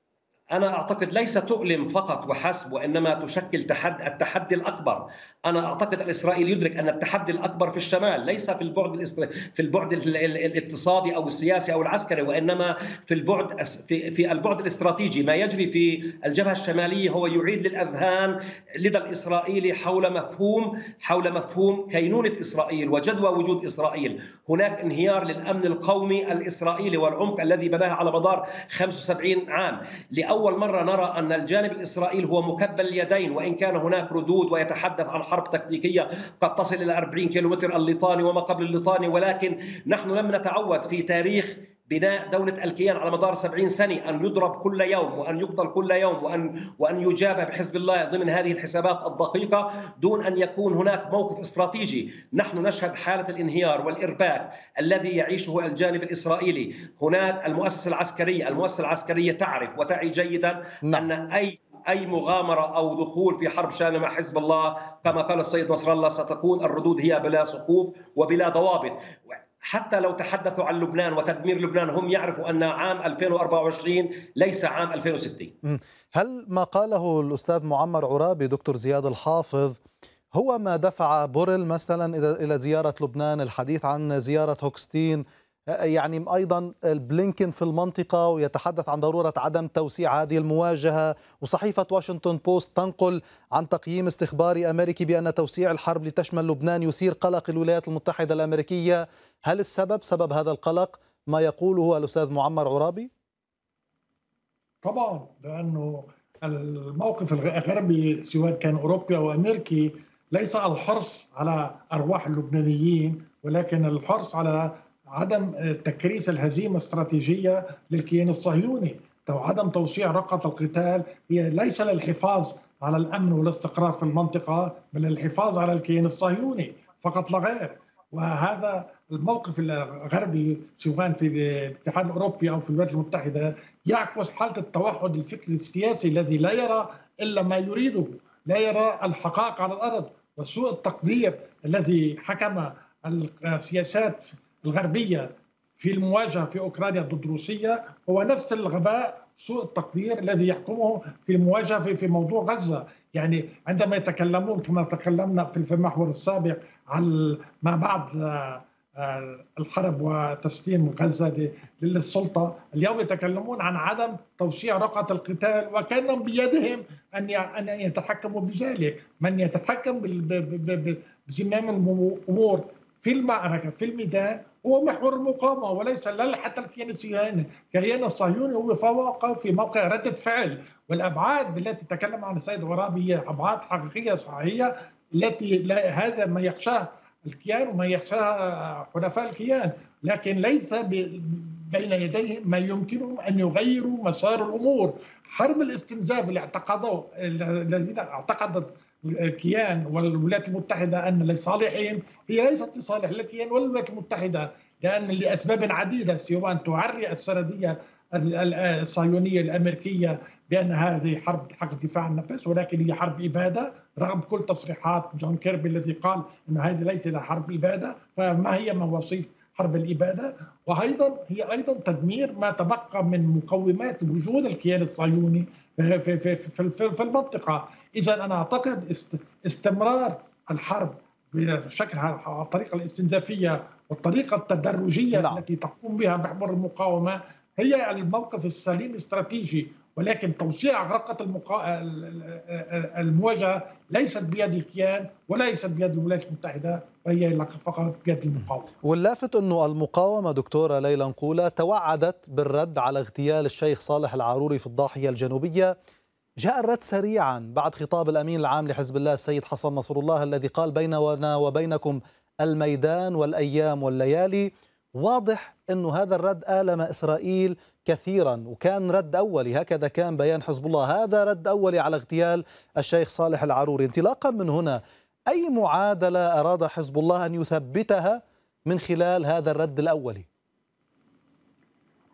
B: أنا أعتقد ليس تؤلم فقط وحسب وإنما تشكل تحد التحدي الأكبر. أنا أعتقد الاسرائيلي يدرك أن التحدي الأكبر في الشمال ليس في البعد في البعد الاقتصادي أو السياسي أو العسكري وإنما في البعد في, البعد الاستراتيجي. ما يجري في الجبهة الشمالية هو يعيد للأذهان لدى الإسرائيلي حول مفهوم حول مفهوم كينونة إسرائيل وجدوى وجود إسرائيل. هناك انهيار للأمن القومي الإسرائيلي والعمق الذي بناه على مدار 75 عام. لأول مرة نرى أن الجانب الإسرائيلي هو مكبل اليدين وإن كان هناك ردود ويتحدث عن حرب تكتيكية قد تصل إلى 40 كيلومتر الليطاني وما قبل الليطاني ولكن نحن لم نتعود في تاريخ بناء دولة الكيان على مدار 70 سنة أن يضرب كل يوم وأن يقتل كل يوم وأن وأن يجاب بحزب الله ضمن هذه الحسابات الدقيقة دون أن يكون هناك موقف استراتيجي، نحن نشهد حالة الانهيار والإرباك الذي يعيشه الجانب الإسرائيلي، هناك المؤسسة العسكرية، المؤسسة العسكرية تعرف وتعي جيدا نعم. أن أي أي مغامرة أو دخول في حرب شامله مع حزب الله كما قال السيد نصر الله ستكون الردود هي بلا سقوف وبلا ضوابط. حتى لو تحدثوا عن لبنان وتدمير لبنان هم يعرفوا أن عام 2024 ليس عام 2006
A: هل ما قاله الأستاذ معمر عرابي دكتور زياد الحافظ هو ما دفع بوريل مثلا إلى زيارة لبنان الحديث عن زيارة هوكستين يعني أيضا بلينكن في المنطقة ويتحدث عن ضرورة عدم توسيع هذه المواجهة. وصحيفة واشنطن بوست تنقل عن تقييم استخباري أمريكي بأن توسيع الحرب لتشمل لبنان يثير قلق الولايات المتحدة الأمريكية. هل السبب سبب هذا القلق؟ ما يقوله الأستاذ معمر عرابي؟
C: طبعا لأنه الموقف الغربي سواء كان أوروبي أو أمريكي ليس الحرص على أرواح اللبنانيين ولكن الحرص على عدم تكريس الهزيمة الاستراتيجية للكيان الصهيوني. عدم توسيع رقعة القتال هي ليس للحفاظ على الأمن والاستقرار في المنطقة بل للحفاظ على الكيان الصهيوني فقط لا غير. وهذا الموقف الغربي سواء في الاتحاد الأوروبي أو في الولايات المتحدة يعكس حالة التوحد الفكري السياسي الذي لا يرى إلا ما يريده، لا يرى الحقائق على الأرض. وسوء التقدير الذي حكم السياسات الغربية في المواجهة في أوكرانيا ضد روسيا هو نفس الغباء سوء التقدير الذي يحكمه في المواجهة في, في موضوع غزة. يعني عندما يتكلمون كما تكلمنا في المحور السابق عن ما بعد آه، آه، الحرب وتسليم غزة للسلطة اليوم يتكلمون عن عدم توسيع رقعة القتال وكان بيدهم أن أن يتحكموا بذلك. من يتحكم بزمام الأمور في المعركة في الميدان هو محور المقاومه وليس لا حتى الصهيوني، الكيان الصهيوني هو فوق في موقع ردة فعل. والأبعاد التي تكلم عنها السيد غرابي هي أبعاد حقيقية صحيحة التي لا هذا ما يخشاه الكيان وما يخشاه حلفاء الكيان، لكن ليس بين يديهم ما يمكنهم أن يغيروا مسار الأمور، حرب الاستنزاف اللي اعتقدوا الذين اعتقدت الكيان والولايات المتحدة أن لصالحهم هي ليست لصالح الكيان والولايات المتحدة لأن لأسباب عديدة. سواء تعري السردية الصهيونية الأمريكية بأن هذه حرب حق الدفاع عن النفس ولكن هي حرب إبادة رغم كل تصريحات جون كيربي الذي قال أن هذه ليست حرب إبادة فما هي مواصيف حرب الإبادة؟ وأيضا هي أيضا تدمير ما تبقى من مقومات وجود الكيان الصهيوني في, في, في, في المنطقة. إذا أنا أعتقد استمرار الحرب بشكل الطريقة الاستنزافية والطريقة التدرجية لا. التي تقوم بها محور المقاومة هي الموقف السليم الاستراتيجي ولكن توسيع غرقة المقا... المواجهة ليست بيد الكيان وليست بيد الولايات المتحدة وهي فقط بيد المقاومة
A: واللافت أنه المقاومة دكتورة ليلى نقولة توعدت بالرد على اغتيال الشيخ صالح العاروري في الضاحية الجنوبية جاء الرد سريعا بعد خطاب الأمين العام لحزب الله السيد حسن نصر الله الذي قال بيننا وبينكم الميدان والأيام والليالي. واضح إنه هذا الرد آلم إسرائيل كثيرا وكان رد أولي. هكذا كان بيان حزب الله. هذا رد أولي على اغتيال الشيخ صالح العروري. انطلاقا من هنا أي معادلة أراد حزب الله أن يثبتها من خلال هذا الرد الأولي؟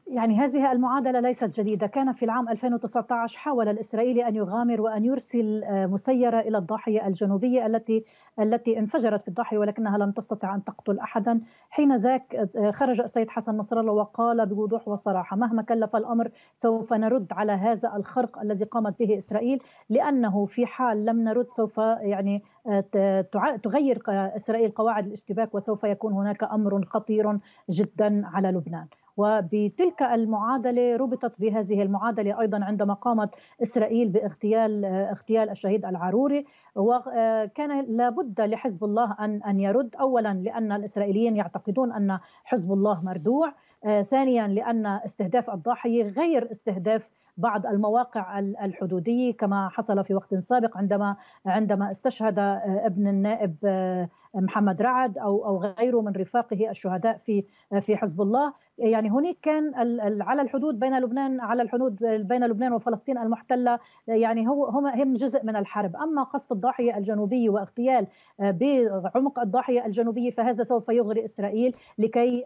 D: يعني هذه المعادلة ليست جديدة. كان في العام 2019 حاول الإسرائيلي أن يغامر وأن يرسل آه، مسيرة إلى الضاحية الجنوبية التي التي انفجرت في الضاحية ولكنها لم تستطع أن تقتل أحدا. حين ذاك آه، خرج السيد حسن نصر الله وقال بوضوح وصراحة مهما كلف الأمر سوف نرد على هذا الخرق الذي قامت به إسرائيل لأنه في حال لم نرد سوف يعني آه، تغير إسرائيل قواعد الاشتباك وسوف يكون هناك أمر خطير جدا على لبنان. وبتلك المعادلة ربطت بهذه المعادلة أيضا عندما قامت إسرائيل باغتيال اغتيال الشهيد العروري وكان لابد لحزب الله أن أن يرد اولا لأن الإسرائيليين يعتقدون أن حزب الله مردوع آه، ثانيا لأن استهداف الضاحيه غير استهداف بعض المواقع الحدودية كما حصل في وقت سابق عندما عندما استشهد آه، ابن النائب آه، محمد رعد أو أو غيره من رفاقه الشهداء في في حزب الله. يعني هناك كان على الحدود بين لبنان على الحدود بين لبنان وفلسطين المحتلة يعني هو هم هم جزء من الحرب. أما قصف الضاحية الجنوبية واغتيال بعمق الضاحية الجنوبية فهذا سوف يغري إسرائيل لكي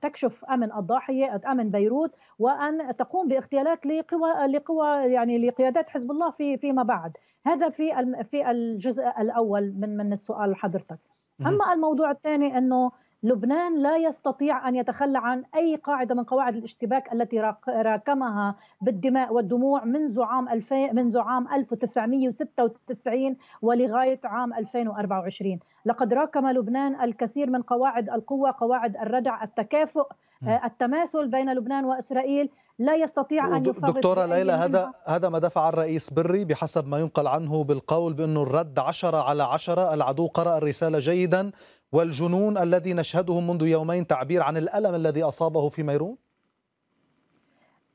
D: تكشف أمن الضاحية أمن بيروت وأن تقوم باغتيالات لقوى لقوى يعني لقيادات حزب الله في فيما بعد. هذا في في الجزء الأول من من السؤال حضرتك. أما الموضوع الثاني أنه لبنان لا يستطيع أن يتخلى عن أي قاعدة من قواعد الاشتباك التي راكمها بالدماء والدموع منذ عام 2000 منذ عام 1996 ولغاية عام 2024 لقد راكم لبنان الكثير من قواعد القوة قواعد الردع التكافؤ التماثل بين لبنان وإسرائيل لا يستطيع أن يفرق
A: دكتورة ليلى هذا هذا ما دفع الرئيس بري بحسب ما ينقل عنه بالقول بانه الرد عشرة على عشرة العدو قرأ الرسالة جيدا. والجنون الذي نشهده منذ يومين تعبير عن الألم الذي أصابه في ميرون؟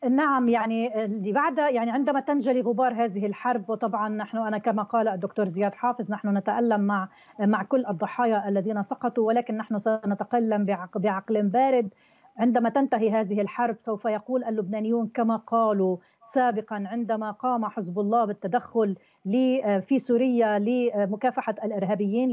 D: نعم يعني بعد يعني عندما تنجلي غبار هذه الحرب وطبعا نحن أنا كما قال الدكتور زياد حافظ نحن نتألم مع مع كل الضحايا الذين سقطوا ولكن نحن سنتكلم بعقل بارد. عندما تنتهي هذه الحرب سوف يقول اللبنانيون كما قالوا سابقا عندما قام حزب الله بالتدخل في سوريا لمكافحة الإرهابيين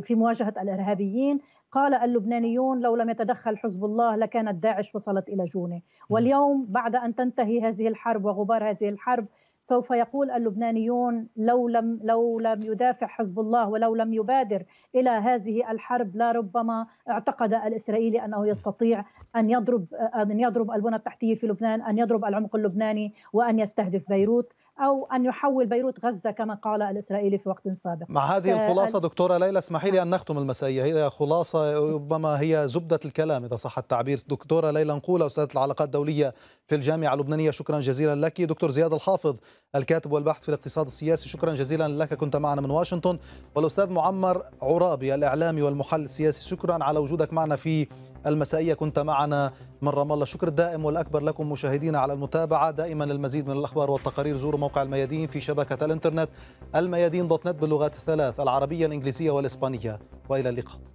D: في مواجهة الإرهابيين قال اللبنانيون لو لم يتدخل حزب الله لكانت داعش وصلت إلى جونة. واليوم بعد أن تنتهي هذه الحرب وغبار هذه الحرب سوف يقول اللبنانيون لو لم لو لم يدافع حزب الله ولو لم يبادر إلى هذه الحرب لربما اعتقد الإسرائيلي أنه يستطيع أن يضرب أن يضرب البنى التحتية في لبنان، أن يضرب العمق اللبناني وأن يستهدف بيروت. أو أن يحول بيروت غزة كما قال الإسرائيلي في وقت سابق.
A: مع هذه الخلاصة دكتورة ليلى اسمحي لي أن نختم المسائية. هي خلاصة ربما هي زبدة الكلام إذا صح التعبير. دكتورة ليلى نقوله استاذه العلاقات الدولية في الجامعة اللبنانية شكرا جزيلا لك. دكتور زياد الحافظ الكاتب والباحث في الاقتصاد السياسي شكرا جزيلا لك. كنت معنا من واشنطن. والأستاذ معمر عرابي الإعلامي والمحلل السياسي شكرا على وجودك معنا في المسائية. كنت معنا من رام الله. شكر الدائم والأكبر لكم مشاهدينا على المتابعة. دائما للمزيد من الأخبار والتقارير زوروا موقع الميادين في شبكة الإنترنت الميادين دوت نت باللغات الثلاث العربية الإنجليزية والإسبانية. وإلى اللقاء.